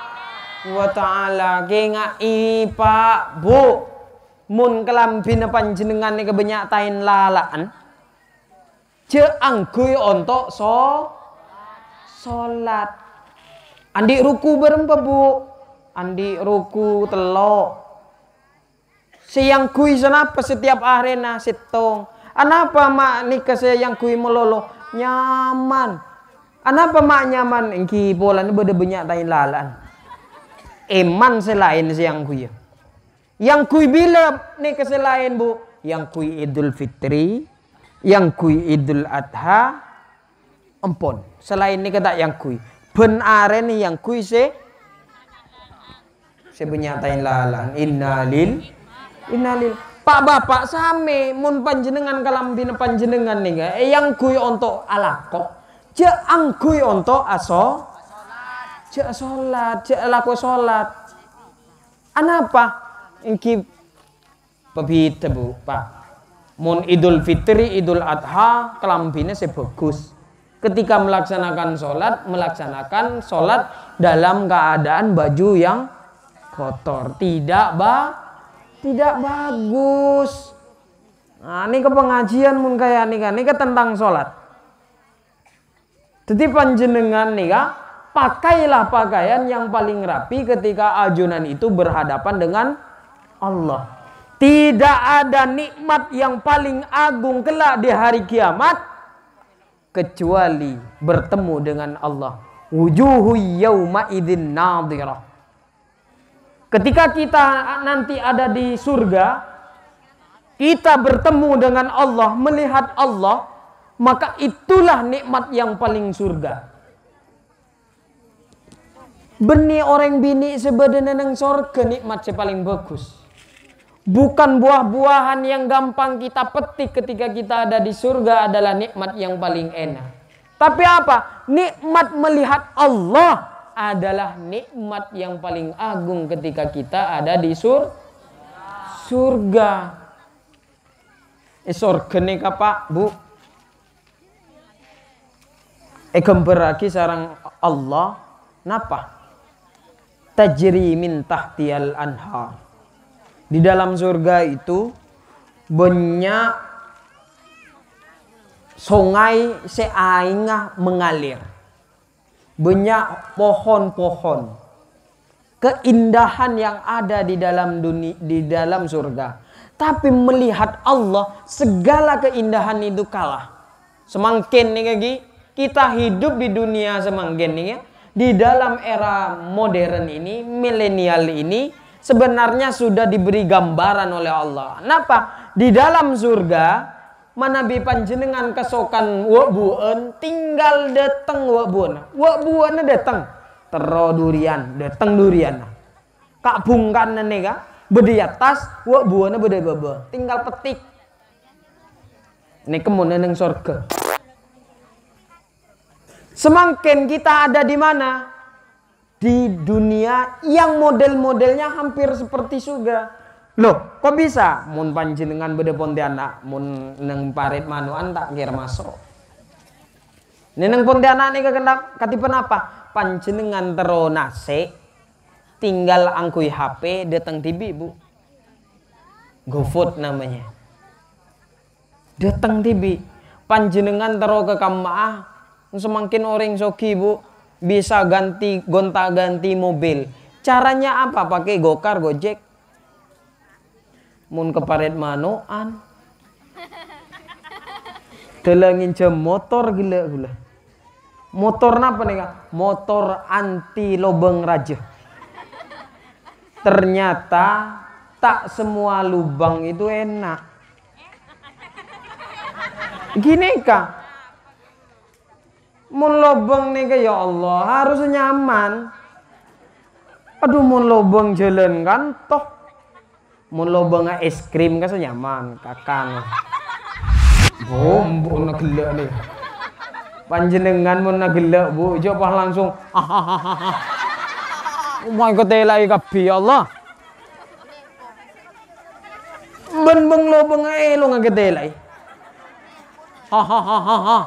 Wa ta'ala. Kenga ipa bu mun kelambina panjenengan ni kebanyak tain lalaan. Ce angkui untuk so sholat. Andi ruku berempat bu. Andi ruku telok. Siang kui senapa setiap hari na sitong. Anapa mak nikah saya yang kui melolo nyaman. Anapa mak nyaman engki polan beda banyak tain lalan. Eman selain siang kui. Yang kui bila nikah selain bu. Yang kui Idul Fitri, yang kui Idul Adha, empon. Selain nikah tak yang kui ben aren yang kuise sebenyatain lalang. innalil innalil Pak Bapak same mun panjenengan kalambina panjenengan nih ga yang kui untuk alako je angkui untuk aso. Je sholat je laku sholat. Anapa? Ingki pebita bu pak. Mun idul fitri idul adha kelambina sebagus ketika melaksanakan sholat melaksanakan sholat dalam keadaan baju yang kotor tidak bah tidak bagus. Nah, ini ke pengajian mun kayak nih kan, ini ke tentang sholat. Jadi panjenengan nih kak, pakailah pakaian yang paling rapi ketika ajunan itu berhadapan dengan Allah. Tidak ada nikmat yang paling agung kelak di hari kiamat kecuali bertemu dengan Allah. Wujuhu yawma idin nadirah. Ketika kita nanti ada di surga, kita bertemu dengan Allah, melihat Allah, maka itulah nikmat yang paling surga. Benih orang bini sebenarnya neng surga nikmat yang paling bagus. Bukan buah-buahan yang gampang kita petik ketika kita ada di surga adalah nikmat yang paling enak. Tapi apa? Nikmat melihat Allah adalah nikmat yang paling agung ketika kita ada di sur surga. Eh surga nih pak bu. Eh gemberaki sarang Allah. Napa? Tajri min tahtiyal anhar. Di dalam surga itu banyak sungai seaingah mengalir banyak pohon-pohon. Keindahan yang ada di dalam dunia di dalam surga. Tapi melihat Allah segala keindahan itu kalah. Semakin nih lagi kita hidup di dunia semakin nih ya. Di dalam era modern ini milenial ini sebenarnya sudah diberi gambaran oleh Allah. Kenapa? Di dalam surga mana bi panjenengan kesokan wa buan tinggal datang wa buan wa buan datang tero durian datang durian. Kak bungkan nene ka bedi atas wa buan bede bebe. Tinggal petik. Ini kemudian yang surga semakin kita ada di mana? Di dunia yang model-modelnya hampir seperti surga Loh, kok bisa? Mun panjenengan beda Pontianak, mun neng parit manuan tak kira masuk. Ini neng Pontianak nih kekendak katipen apa? Panjenengan tero nase, tinggal angkui HP datang TV bu. GoFood namanya. Datang TV. Panjenengan tero ke kamah, semakin orang soki bu bisa ganti gonta ganti mobil. Caranya apa? Pakai gokar, gojek mun keparet manoan telangin jam motor gila gula. Motor apa nih kak? Motor anti lubang raja. Ternyata tak semua lubang itu enak. Gini kak. Mun lubang nih kak ya Allah harus nyaman. Aduh mun lubang jalan kan toh mun lobang es krim kan nyaman kakang bom bu nak gelak nih panjenengan mun nak gelak bu? Jawab langsung Umay ko telay kapi Allah. Ben beng elo nga gedelay ha ha ha ha ha.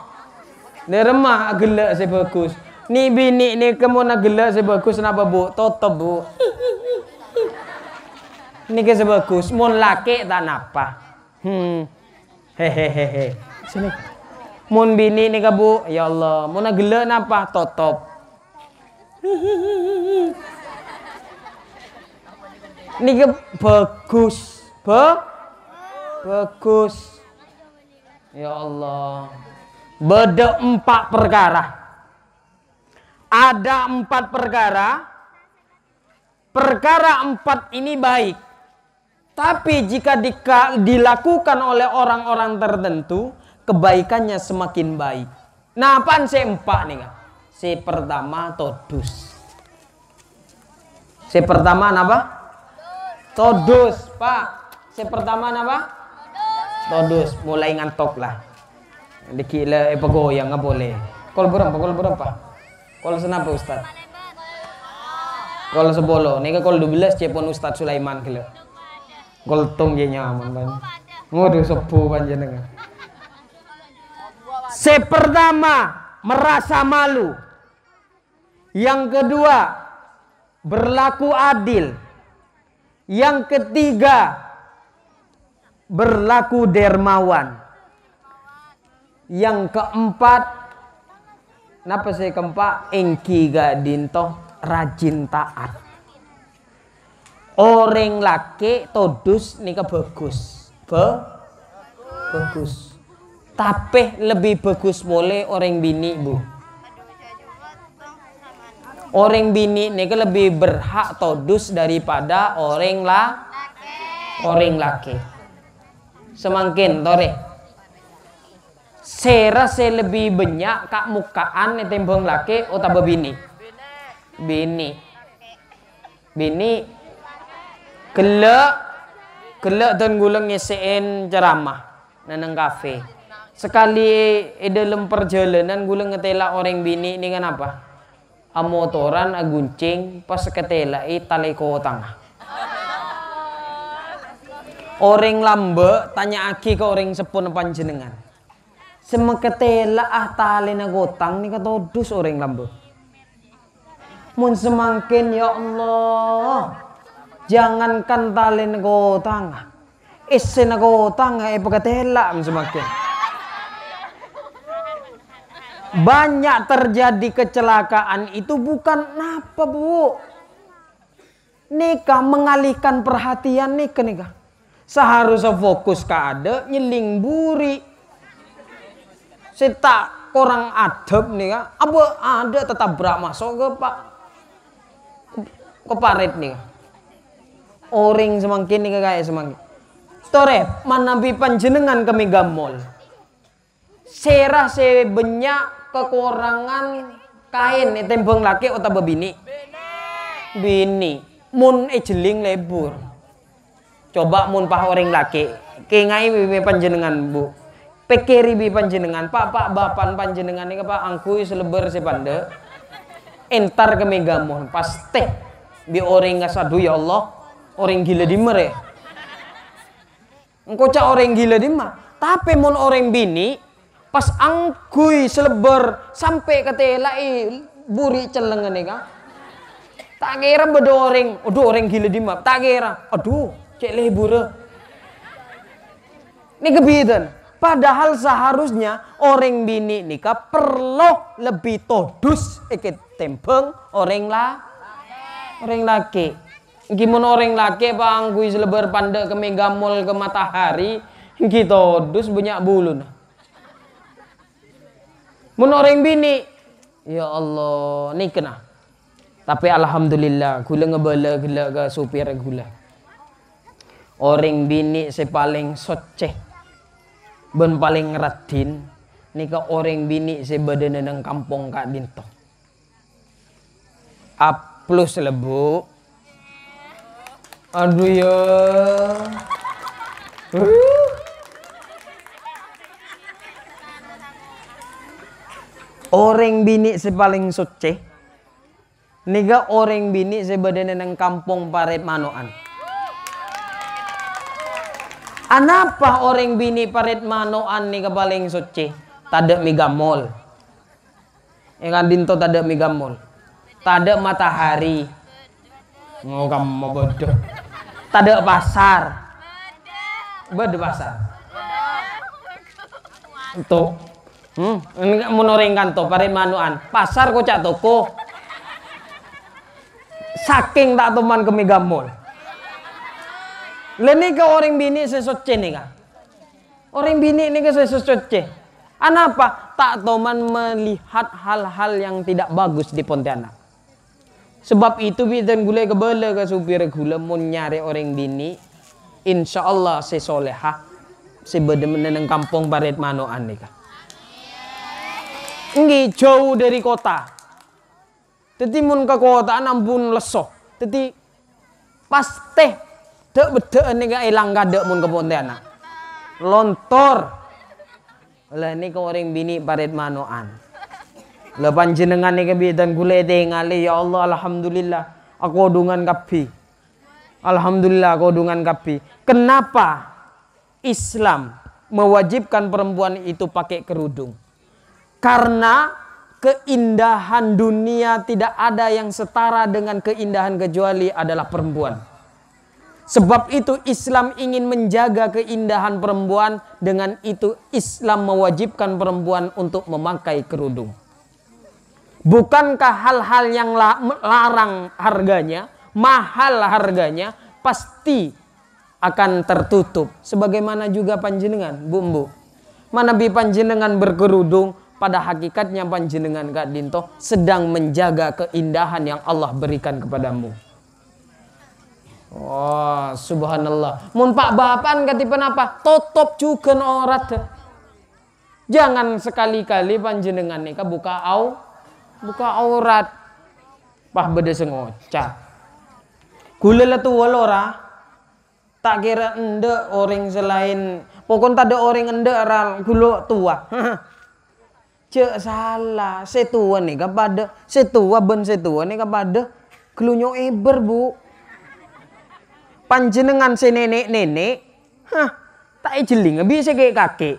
Ni remah gelak saya bagus. Ni bini ni kamu nak gelak saya bagus kenapa bu? Tutup bu Niki sebagus mun laki tak napa. Hmm. Hehehe. Sini. Mun bini nih Bu, ya Allah, mun gele napa totop. Niki bagus. Ba bagus. Ya Allah. Beda empat perkara. Ada empat perkara. Perkara empat ini baik tapi jika dilakukan oleh orang-orang tertentu, kebaikannya semakin baik. Nah, apaan si empat nih kan? Si pertama todus. Si pertama apa? Todus, Pak. Si pertama apa? Todus. Mulai ngantok lah. Dikira eh pegoyang nggak boleh. Kol berapa? Kol berapa? Kol senapa Ustaz? Kol sebolo. Nih kol 12 cepon Ustaz Sulaiman kilo. Tong je nyaman ban. Ngodo sepuh panjenengan. Si pertama merasa malu. Yang kedua berlaku adil. Yang ketiga berlaku dermawan. Yang keempat Napa sih keempat engki gak dinto rajin taat. Orang laki todus nika bagus. Be bagus. Tapi lebih bagus boleh orang bini, Bu. Orang bini nika lebih berhak todus daripada orang la orang laki. Semakin tore saya rasa lebih banyak kak mukaan tembong laki atau bini bini bini kelak kelak dan gulang ngesein ceramah nanang kafe sekali dalam perjalanan gulang ngetela orang bini ini kan apa amotoran aguncing pas ketela i tali tengah orang lambe tanya aki ke orang sepun panjenengan Semeketela ah tali na gotang ni katodus orang lambo. Mun semakin ya Allah. Jangankan tali na gotang. Isse na gotang eh semakin. Banyak terjadi kecelakaan itu bukan apa bu. Nikah mengalihkan perhatian nikah nikah. Seharusnya fokus ke ada nyeling buri Sita kurang adab nih ya. Apa ada tetap berak masuk ke pak ke parit nih. Orang semakin nih kayak semakin. Tore, mana bi panjenengan kami gamol. Serah sebanyak kekurangan kain tembong laki atau bini. Bini. Mun ejeling lebur. Coba mun pah orang laki. Kengai panjenengan bu pekeri bi panjenengan pak pak bapan panjenengan ini pak angkui selebar sepande entar ke megamon pasti bi orang ngasadu ya Allah orang gila di mere engkau cak orang gila di ma tapi mon orang bini pas angkui selebar sampai ke telai buri celengan nih kak tak kira bedo orang. Aduh orang gila di ma tak kira. Aduh cek lebur ini kebidan Padahal seharusnya orang bini nikah perlu lebih todus ikut tempeng orang lah orang laki. Gimana orang laki bang gue selebar pandek ke megamol ke matahari kita todus banyak bulu nah. Mun orang bini ya Allah ni kena. Tapi alhamdulillah gula ngebala gula ke supir gula. Orang bini sepaling soceh ben paling ngeradin nika orang bini sebadana nang kampung kak dinto A plus lebu aduh ya orang bini sepaling suci nika orang bini sebadana nang kampung paret manoan Anapa orang bini parit manoan ni kapaling suci? Tada migamol. Yang kan dinto tada migamol. Tada matahari. Kamu bodoh. Tada pasar. Bade pasar. Tuh. Hmm, ini orang kanto parit manoan. Pasar kocak toko. Saking tak teman ke migamol. Leni ke orang bini sesoce nih kak. Orang bini ini ke sesoce. Anapa? Tak toman melihat hal-hal yang tidak bagus di Pontianak. Sebab itu bidan gula kebala ke supir gula mau nyari orang bini. Insya Allah sesoleha. Sebeda menenang kampung baret manoan nih. Ngi jauh dari kota. Teti mun ke kota ampun lesoh. Teti pas teh bete-bete ini gak ilang gade mun ke Pontianak. Lontor. Lah ini orang bini parit manoan. Lah panjenengan ini kebidan gule ngali ya Allah alhamdulillah aku dungan kapi. Alhamdulillah aku dungan kapi. Kenapa Islam mewajibkan perempuan itu pakai kerudung? Karena keindahan dunia tidak ada yang setara dengan keindahan kecuali adalah perempuan. Sebab itu Islam ingin menjaga keindahan perempuan, dengan itu Islam mewajibkan perempuan untuk memakai kerudung. Bukankah hal-hal yang larang harganya, mahal harganya, pasti akan tertutup. Sebagaimana juga panjenengan, bumbu. Mana bi panjenengan berkerudung, pada hakikatnya panjenengan Kak Dinto sedang menjaga keindahan yang Allah berikan kepadamu. Oh, subhanallah. Mun pak bapan katipan apa? Totop juga orat. Jangan sekali-kali panjenengan nika buka au buka aurat. Pah beda sengoca. Gula tu walora. Tak kira ende orang selain pokon tak ada orang ende ral gulo tua. [laughs] Cek salah. Setua ni kepada setua ben setua ni kepada kelunyo eber bu. Panjenengan se nenek nenek, hah tak jeling bisa kayak kakek.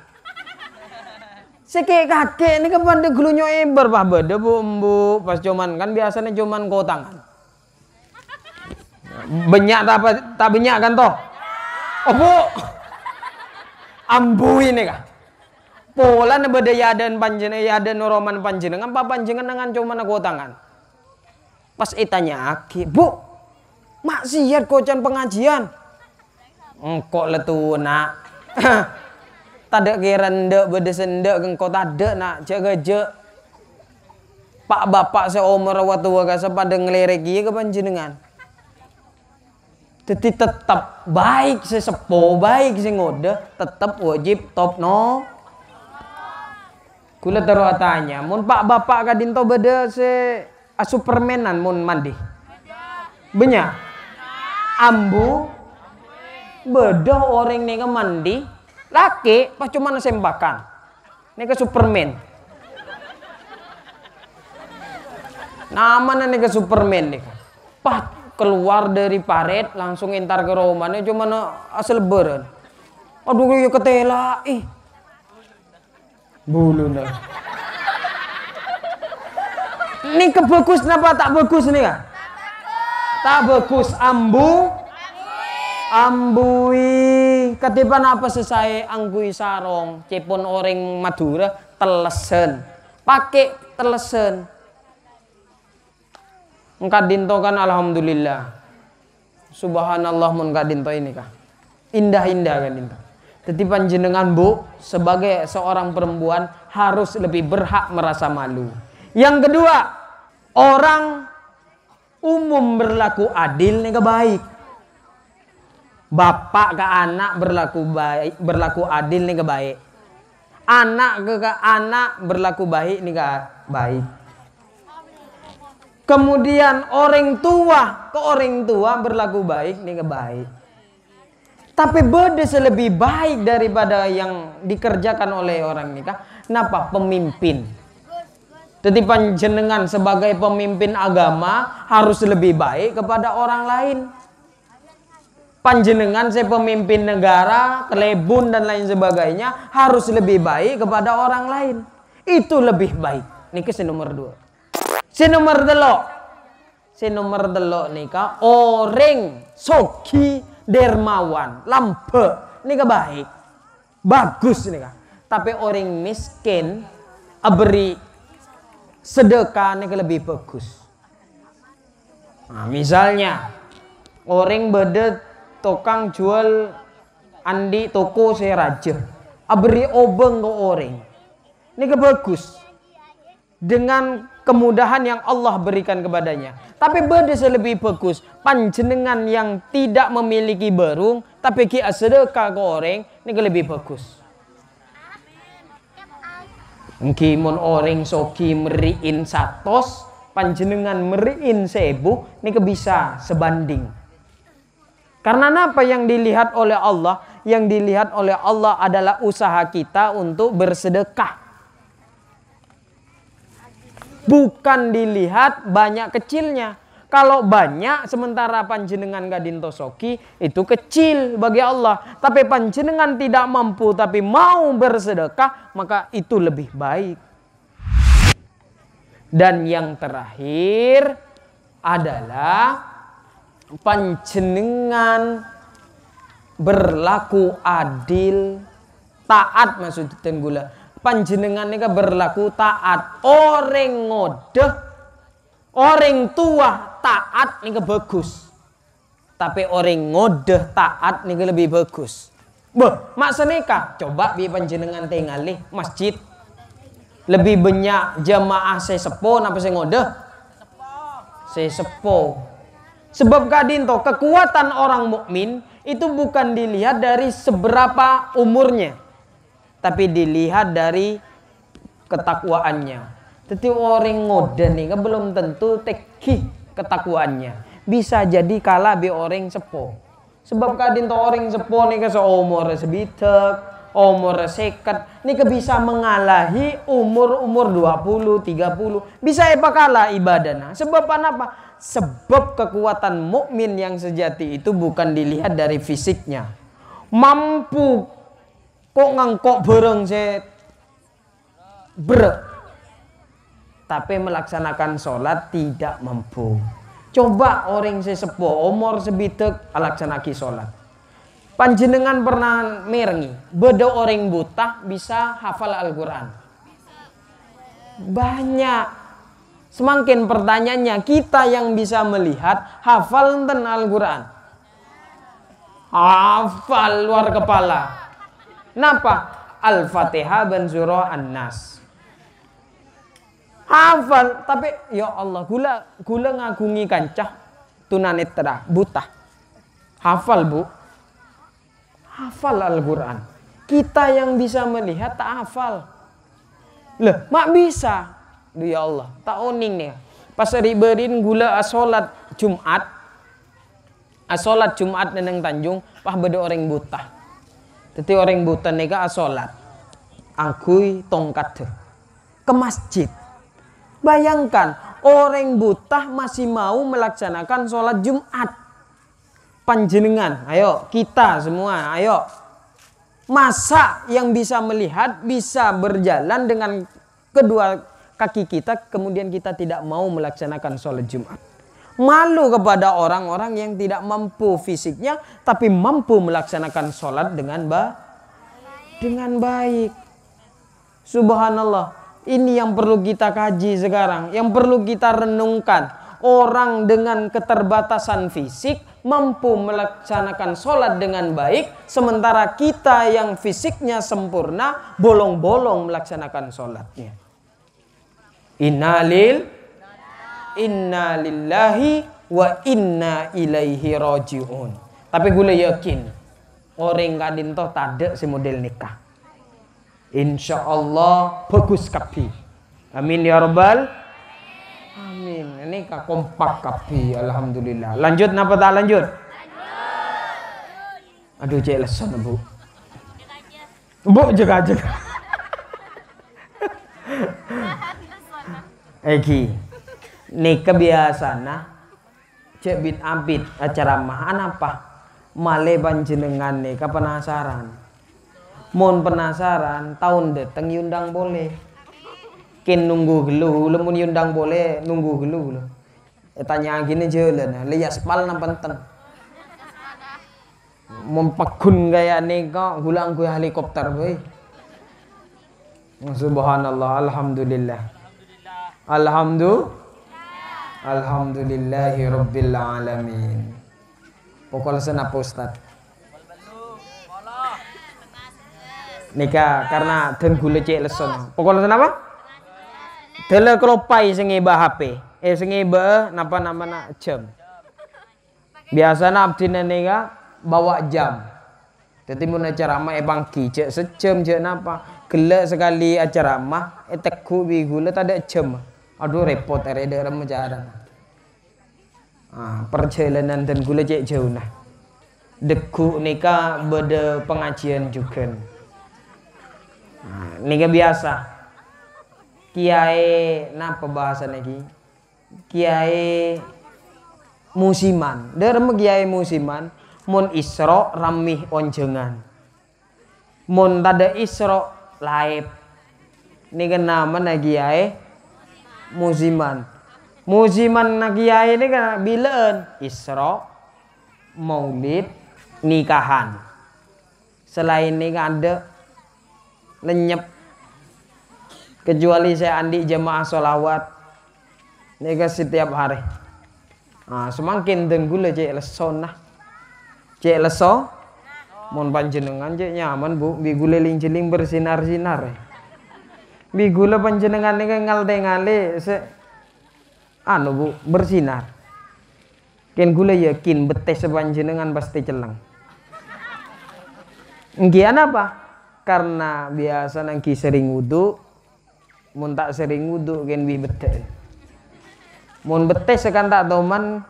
Sekek kakek ni kepada kelunyo eber bah beda bu bu pas cuman kan biasanya cuman kau tangan. Banyak tak tak banyak kan toh? Oh bu, ambu ini kah? pola na beda yaden panjenengan yaden roman panjenengan apa panjenengan dengan cuma na tangan pas itanya aki bu. Maksiat kocan pengajian. Engkau letu nak [laughs] tada kira ndek beda sendek engkau tada nak jaga je pak bapak seumur waktu waga pada ngelereki ke panjenengan. Tetap baik sesepo baik sing ngode tetap wajib top no. Kula taruh tanya, mun pak bapak kadinto beda se supermanan mun mandi. Benya. Ambu? Beda orang nih mandi laki pas cuma sembakan. ke superman. Nama ke superman nih. Pas keluar dari paret langsung entar ke rumah nih cuma asal beren. Aduh ya ketela ih Bulu dah. Ini kebagus kenapa tak bagus nih kak? Tak bagus ambu. Ambui. Ketiban apa sesai anggui sarong. Cepon orang Madura telesen. Pakai telesen. Engkat dinto kan alhamdulillah. Subhanallah mun dinto ini kak. Indah-indah kan dinto. Jadi panjenengan bu sebagai seorang perempuan harus lebih berhak merasa malu. Yang kedua, orang umum berlaku adil nih baik. Bapak ke anak berlaku baik, berlaku adil nih baik. Anak ke, ke anak berlaku baik nih baik. Kemudian orang tua ke orang tua berlaku baik nih baik. Tapi beda lebih baik daripada yang dikerjakan oleh orang nikah. Kenapa? Pemimpin. Jadi panjenengan sebagai pemimpin agama harus lebih baik kepada orang lain. Panjenengan saya pemimpin negara, kelebun dan lain sebagainya harus lebih baik kepada orang lain. Itu lebih baik. Nih si nomor dua. Si nomor delok. Si nomor delok nikah orang soki dermawan, lampe, ini baik. Bagus ini kan. Tapi orang miskin beri sedekah ini lebih bagus. Nah, misalnya orang beda tukang jual andi toko saya raja. Beri obeng ke orang. Ini bagus. Dengan kemudahan yang Allah berikan kepadanya. Tapi beda lebih bagus. Panjenengan yang tidak memiliki berung, tapi ki sedekah goreng, ini lebih bagus. Mungkin orang soki meriin satos, panjenengan meriin sebu, ini bisa sebanding. Karena apa yang dilihat oleh Allah? Yang dilihat oleh Allah adalah usaha kita untuk bersedekah. Bukan dilihat banyak kecilnya. Kalau banyak sementara panjenengan gadinto soki itu kecil bagi Allah. Tapi panjenengan tidak mampu tapi mau bersedekah maka itu lebih baik. Dan yang terakhir adalah panjenengan berlaku adil taat maksudnya gula. Panjenengan ini berlaku taat. Orang ngode orang tua taat ini bagus. Tapi orang ngode taat ini lebih bagus. Bah, maksudnya coba bi panjenengan tinggali masjid. Lebih banyak jamaah apa saya ngode sesepo Sebab kadinto kekuatan orang mukmin itu bukan dilihat dari seberapa umurnya, tapi dilihat dari ketakwaannya. Jadi orang ngoden nih kan belum tentu teki ketakwaannya. Bisa jadi kalah bi orang sepo. Sebab kadinto orang sepo nih kan seumur sebitek, umur seket. Nih bisa mengalahi umur umur 20 30 bisa apa kalah ibadahnya sebab apa? Sebab kekuatan mukmin yang sejati itu bukan dilihat dari fisiknya. Mampu. Kok ngangkok bareng saya ber tapi melaksanakan sholat tidak mampu. Coba orang sesepuh umur sebitek alaksanaki sholat. Panjenengan pernah merengi, beda orang buta bisa hafal Al-Quran. Banyak Semakin pertanyaannya kita yang bisa melihat hafal tentang Al-Quran. Hafal luar kepala. Kenapa? Al-Fatihah dan surah An-Nas. Hafal, tapi ya Allah, gula gula ngagungi kancah tunanetra, buta. Hafal, Bu. Hafal Al-Quran. Kita yang bisa melihat tak hafal. Loh, mak bisa. Ya Allah tak oning nih pas riberin gula asolat Jumat asolat Jumat neneng Tanjung pah beda orang buta. Jadi orang buta nega asolat. Angkui tongkat ke masjid. Bayangkan orang buta masih mau melaksanakan sholat Jumat panjenengan ayo kita semua ayo masa yang bisa melihat bisa berjalan dengan kedua kaki kita kemudian kita tidak mau melaksanakan sholat Jumat. Malu kepada orang-orang yang tidak mampu fisiknya tapi mampu melaksanakan sholat dengan ba dengan baik. Subhanallah. Ini yang perlu kita kaji sekarang, yang perlu kita renungkan. Orang dengan keterbatasan fisik mampu melaksanakan sholat dengan baik, sementara kita yang fisiknya sempurna bolong-bolong melaksanakan sholatnya. Innalil Inna lillahi wa inna ilaihi rajiun. Tapi gue yakin orang kadin toh tade si model nikah. Insya Allah bagus kapi. Amin ya rabbal. Amin. Ini kak kompak kapi. Alhamdulillah. Lanjut napa tak lanjut? Aduh cek leson bu. Bu jaga jaga. [laughs] Eki. Nih kebiasaan nah. Cek bit abit acara mahan apa? Male panjenengan nih penasaran. Mon penasaran tahun dateng yundang boleh. Kin nunggu gelu, lemun yundang boleh nunggu gelu lo. E, tanya gini jalan, lias pal na penten. Mempakun gaya kok gulang gue helikopter boy. Subhanallah, alhamdulillah. Alhamdulillah. Alhamdulillahi Rabbil Alamin. Pokoknya senapa Ustaz. Nika karena dan gule cek leson. Pokoknya senapa? Tele kelopai sing iba HP. Eh sing iba napa nama nak jam. Biasa abdi nika bawa jam. Jadi mun acara mah ebang cek sejam cek napa. Gelek sekali acara mah etekku bi gule tak ada jam. Aduh repot reda rem jalan. Ah, perjalanan dan gula cek jauh nah. deku nika beda pengajian juga nah, biasa kiai napa bahasa lagi kiai musiman. Derem kiai musiman? Mun isro ramih onjengan. Mun tada isro laib. Nika nama na kiai musiman. Musiman na kiai ini kan bileen isro maulid nikahan. Selain ini ada lenyap kecuali saya andi jemaah sholawat. Nika setiap hari. Nah, semakin tenggula cek leso nah cek leso mon panjenengan cek nyaman bu. Bi guleling jeling bersinar-sinar. Bi gula panjenengan nika ngalte ngale se anu bu bersinar. Ken gula yakin betes sepanjenengan pasti celang. Ngian apa? Karena biasa nangki sering wudhu, mun tak sering wudhu gen bi bete. Mun bete sekan tak doman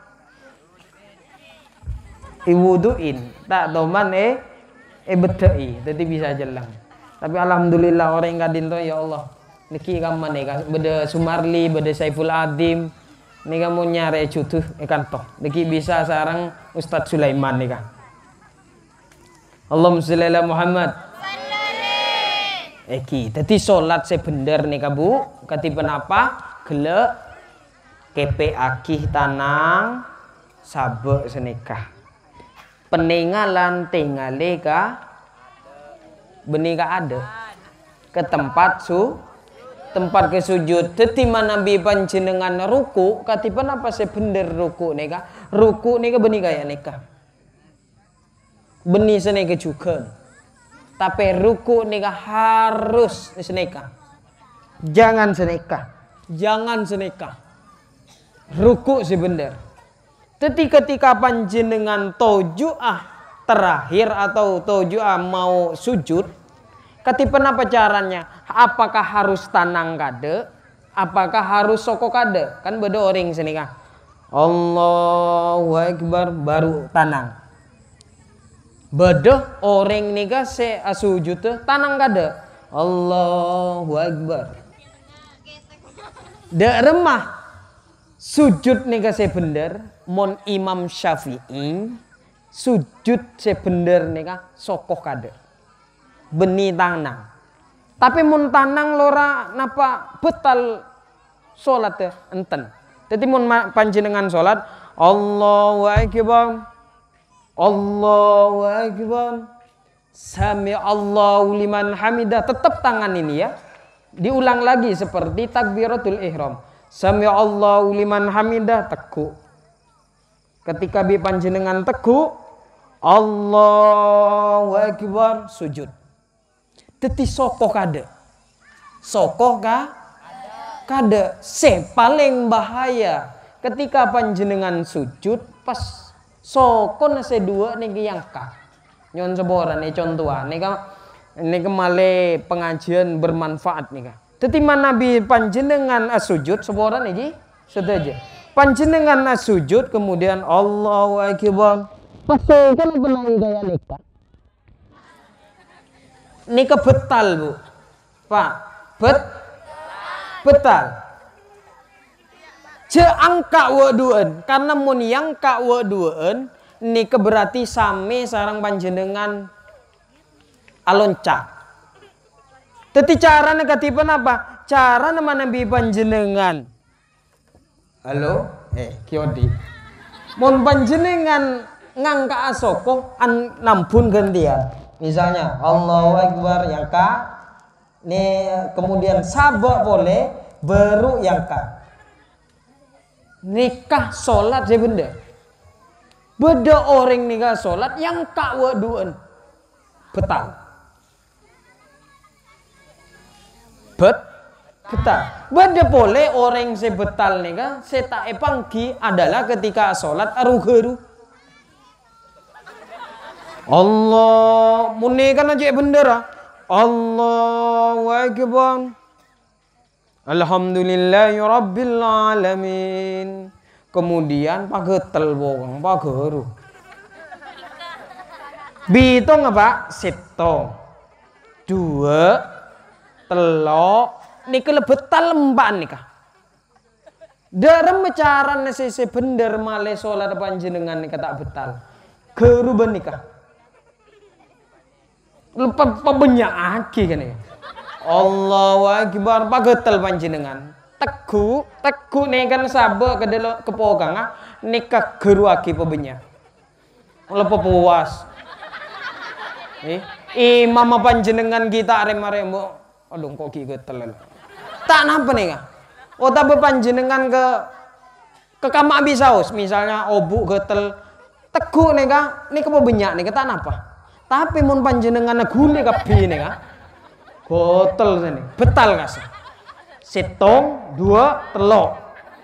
iwuduin, tak doman eh eh betei, jadi bisa jelang. Tapi alhamdulillah orang yang kadin ya Allah. Niki kamu nih kan, beda Sumarli, beda Saiful Adim, nih kamu nyari cutuh ikan toh. Niki bisa sarang Ustadz Sulaiman nih kan. Allahumma sholli ala Muhammad. Eki, tadi solat bener nih kabu, ketipen apa? Gelek kepe akih tanang sabe senikah. Peninggalan tinggali ka benika ada ke tempat su tempat ke sujud. Tetima nabi panjenengan ruku katipan apa bener ruku nika ruku nika benika ya nikah Beni seneka juga. Tapi ruku nikah harus seneka. Jangan seneka. Jangan seneka. Ruku sebenar. Tapi ketika panjenengan tojuah terakhir atau tojuah mau sujud, ketipen apa caranya? Apakah harus tanang kade? Apakah harus soko kade? Kan beda orang senika. Allahu Akbar baru tanang. Bedoh orang nika se sujud tanang kada. Allahu Akbar. Dek remah sujud nika se bener mon Imam Syafi'i sujud se bener nika sokoh kada. Beni tanang. Tapi mon tanang lora napa betal salat enten. Jadi mon panjenengan salat Allahu Akbar Allahu Akbar. Sami Allahu liman hamidah. Tetap tangan ini ya. Diulang lagi seperti takbiratul ihram. Sami Allahu liman hamidah teku. Ketika bi panjenengan teku, Allahu Akbar sujud. Teti sokoh kade. Sokoh ka? Kade. Se paling bahaya ketika panjenengan sujud pas sokon se dua niki yang ka. Nyon seboran nih contoh nih kan ini kemale pengajian bermanfaat nih kan tetiman nabi panjenengan asujud seboran nih sedaja panjenengan asujud kemudian Allahu akbar. Pasti kan pernah gaya nikah nikah betal bu. Pak bet betal angka wa duen karena mun yang ka wa duen ni keberarti same sarang panjenengan alonca Teti cara negatipan apa? Cara nama nabi panjenengan. Halo? Eh, kiodi. Mun panjenengan ngangka asoko an nampun gantian. Misalnya Allahu Akbar yang ka. Nih kemudian sabak boleh baru yang ka nikah sholat saya benda. Beda orang nikah sholat yang kak waduan betal. Bet? Betal. Beda boleh orang saya betal nikah saya tak epangki adalah ketika sholat arugeru. Allah muni kan aja bendera. Allah Akbar Alhamdulillahi Rabbil Alamin. Kemudian pagetel bawang pageru. Bitung apa? Sito. Dua. Telok. Nika lebetal lemban nika. Dalam cara sisi bener male sholat panjenengan nika tak betal. Keruban nikah. Lepas pebenyak aki kan ya. Allahu akbar pagetel panjenengan. Teguh, teguh nih kan sabar ke dalam kepogang ah nikah geru aki pebenyak. Lepas puas. Eh, imam panjenengan kita arem-arem Aduh kok ki getel. Tak napa nih kah? Oh tapi panjenengan ke ke kamar bisaus misalnya obu getel teguh nih kah? Nih kepebenyak nih kata napa? Tapi mun panjenengan gule kapi nih kah? Botol sini, betal kasih. Setong, dua, telok.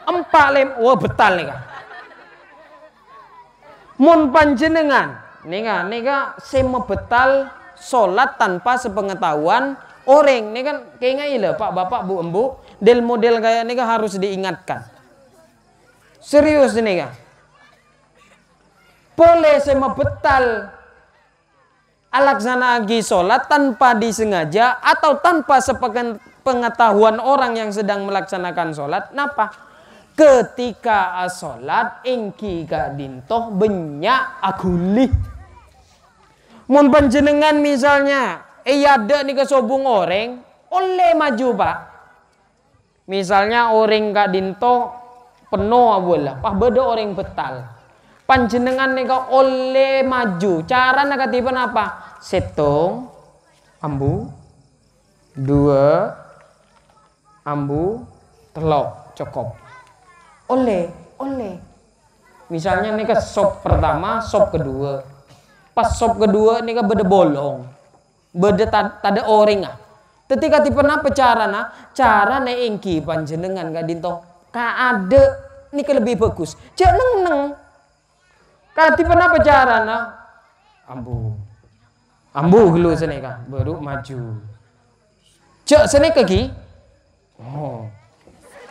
Empat lem, wah betal nih kah? Mun panjenengan, nih kah, sema betal sholat tanpa sepengetahuan orang. Nih kan kayaknya iya pak bapak bu embu, del model kayak nih kah harus diingatkan. Serius nih kah? Boleh sema betal lagi sholat tanpa disengaja atau tanpa sepengetahuan orang yang sedang melaksanakan sholat. Napa? Ketika sholat ingki dintoh benyak agulih. Mun panjenengan misalnya iya ada nih kesobung orang oleh maju pak. Misalnya orang kak dinto penuh abulah, pah beda orang betal panjenengan nika oleh maju. Cara negatif apa? Setong ambu dua ambu telok cukup. Oleh oleh. Misalnya nika sop pertama sop kedua. Pas sop kedua nika beda bolong beda tada orang ah. Ketika tipe apa cara na cara na ingki panjenengan gak dinto ka ada nika lebih bagus. Cek neng neng Kati pernah pacaran nah. Ambu. Ambu gelu sini kah, baru maju. Cek sini kaki. Oh.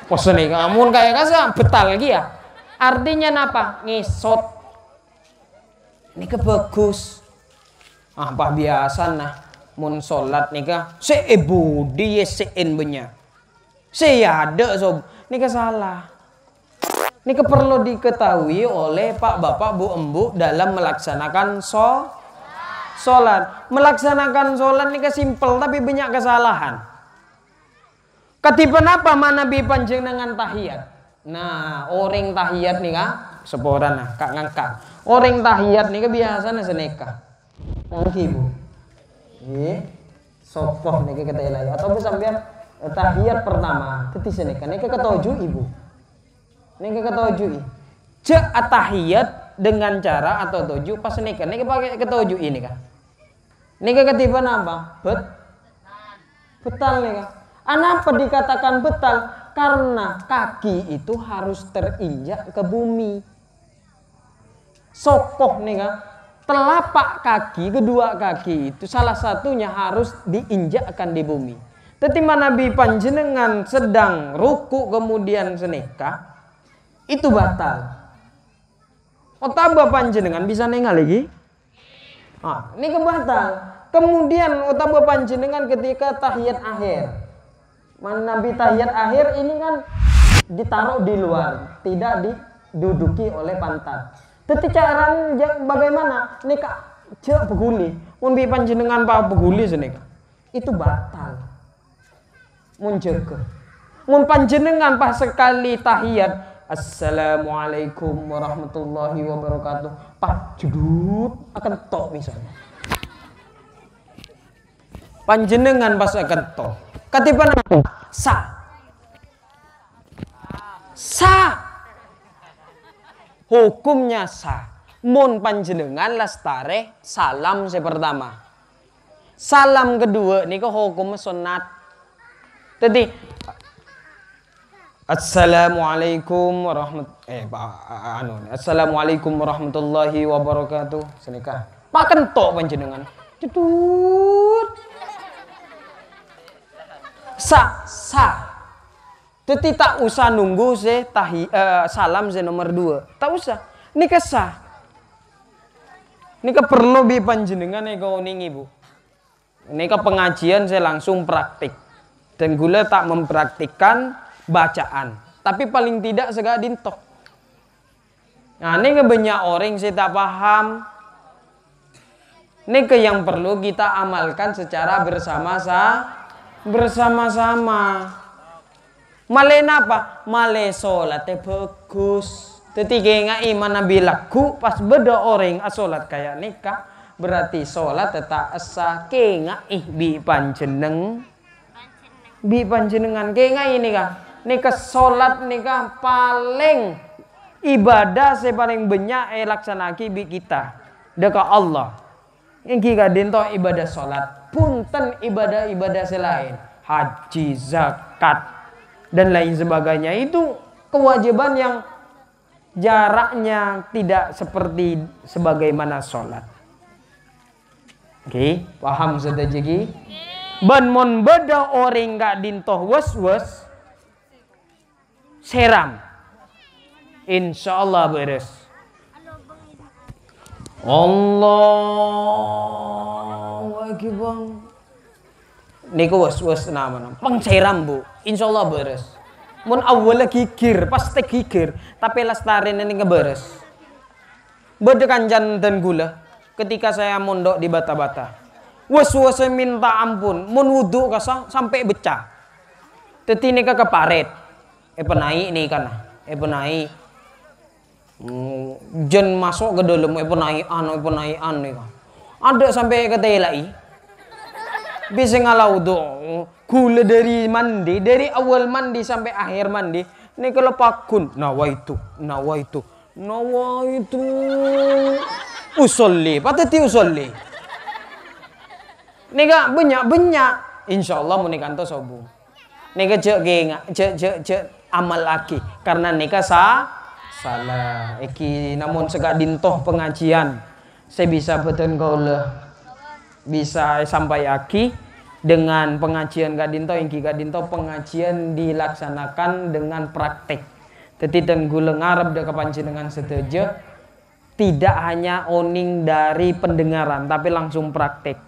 Pos sini kamu kayak kasa betal lagi ya. Artinya apa? Ngesot. Ini kebagus. Ah, apa biasa nah. Mun sholat nika, se ibu dia sein benya. Se ada sob, nika salah. Ini perlu diketahui oleh Pak Bapak Bu Embu dalam melaksanakan so sholat. Melaksanakan sholat ini kesimpel tapi banyak kesalahan. Ketipan apa mana bi dengan tahiyat? Nah, orang tahiyat nih kak, seporan nah, kak ngangkat. Orang tahiyat nih biasa nih seneka. Ngangki bu. Iya, sopoh nih kita. Atau bisa sampean tahiyat pertama, ketis seneka. Nih ketujuh ibu. Ini ketujuh. Cek atahiyat dengan cara atau tujuh pas nikah. Ini pakai ketujuh ini kan. Ini ketiban apa? Bet. Betal nih kan. Kenapa dikatakan betal? Karena kaki itu harus terinjak ke bumi. Sokoh nih kan. Telapak kaki, kedua kaki itu salah satunya harus diinjakkan di bumi. Ketika Nabi Panjenengan sedang ruku kemudian senikah, itu batal. Tambah panjenengan bisa nengal lagi. Ah, ini kebatal. Kemudian utama panjenengan ketika tahiyat akhir. Nabi tahiyat akhir ini kan ditaruh di luar, tidak diduduki oleh pantat. Tetapi cara bagaimana? Ini kak cek beguli. Mun bi panjenengan pak beguli sini Itu batal. Mun Mun panjenengan pas sekali tahiyat Assalamualaikum warahmatullahi wabarakatuh. Pak judut akan tok misalnya. Panjenengan pas akan tok. Katipan apa? Sa. Sa. Hukumnya sa. Mun panjenengan lastare salam saya pertama. Salam kedua ini ke hukum sunat. Jadi Assalamualaikum warahmat eh Pak anu Assalamualaikum warahmatullahi wabarakatuh. Senikah. Makan tok panjenengan. Cedut. Sa sa. Teti tak usah nunggu se tahi uh, salam se nomor dua. Tak usah. Ini kesah. Ini perlu bi panjenengan ego ning ibu. Ini pengajian saya langsung praktik. Dan gula tak mempraktikkan bacaan. Tapi paling tidak segala dintok. Nah, ini banyak orang saya tak paham. Ini ke yang perlu kita amalkan secara bersama-sama. Bersama-sama. Male napa? Male solatnya bagus. Ketika nga iman nabi laku pas beda orang asolat kayak nikah berarti solat tetap asa kenga ih bi panjeneng bi panjenengan kenga ini kah nikah solat nikah paling ibadah saya paling banyak eh laksanaki bi kita. Dekat Allah. Yang kita dento ibadah solat punten ibadah-ibadah selain. Haji zakat dan lain sebagainya. Itu kewajiban yang jaraknya tidak seperti sebagaimana sholat. Oke, okay, paham sudah jadi? Ban mon beda orang gak dintoh was was seram. Insya Allah beres. Allah Akbar. Niku was was nama Pang seram bu. Insya Allah beres. Mun lagi gigir, pasti gigir, tapi lestarin ini ngeberes. Bedekan dan gula ketika saya mondok di bata-bata. Was-was minta ampun, mun wudhu kasa sampai becah. Teti ini ke paret. Eh penai ini kan, eh penai. Hmm, jen masuk ke dalam eh penai anu, eh penai anu kan. Ada sampai ke telai. Bisa ngalau tuh Gula dari mandi, dari awal mandi sampai akhir mandi. Ini kalau pakun, nawa itu, nawa itu, nawa itu. Usolli, patati usolli. Nika banyak-banyak. Insya Allah mau nikah tuh sobu. Nika cek genga, cek cek cek amal lagi. Karena nika sa salah. Eki namun segak dintoh pengajian. Saya bisa betul kau bisa sampai aki dengan pengajian Gadinto yang Gadinto pengajian dilaksanakan dengan praktek. Jadi dan gula ngarep dek dengan setuju tidak hanya oning dari pendengaran tapi langsung praktek.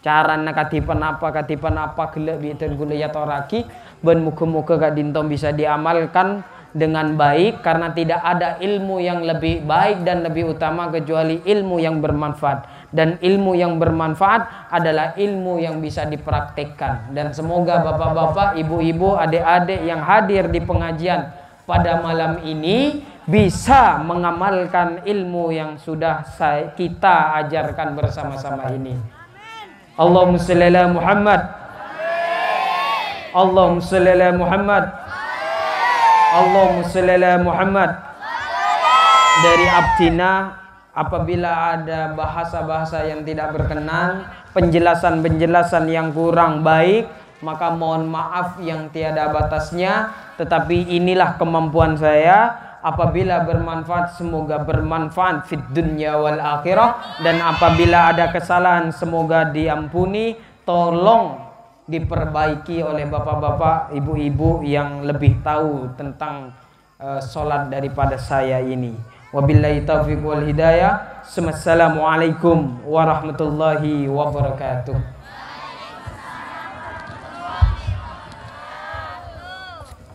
Cara katipan apa katipan apa gelek bi dan gula ya toraki ben muka-muka Gadinto bisa diamalkan dengan baik karena tidak ada ilmu yang lebih baik dan lebih utama kecuali ilmu yang bermanfaat dan ilmu yang bermanfaat adalah ilmu yang bisa dipraktekkan dan semoga bapak-bapak, ibu-ibu, adik-adik yang hadir di pengajian pada malam ini bisa mengamalkan ilmu yang sudah kita ajarkan bersama-sama ini. Allahumma salli Muhammad. Allahumma salli ala Muhammad. Allahumma salli ala Muhammad. Dari Abdina apabila ada bahasa-bahasa yang tidak berkenan, penjelasan-penjelasan yang kurang baik, maka mohon maaf yang tiada batasnya, tetapi inilah kemampuan saya. Apabila bermanfaat semoga bermanfaat fit dunya wal akhirah dan apabila ada kesalahan semoga diampuni, tolong diperbaiki oleh bapak-bapak, ibu-ibu yang lebih tahu tentang uh, sholat daripada saya ini. Wabillahi taufiq wal hidayah. Assalamualaikum warahmatullahi wabarakatuh.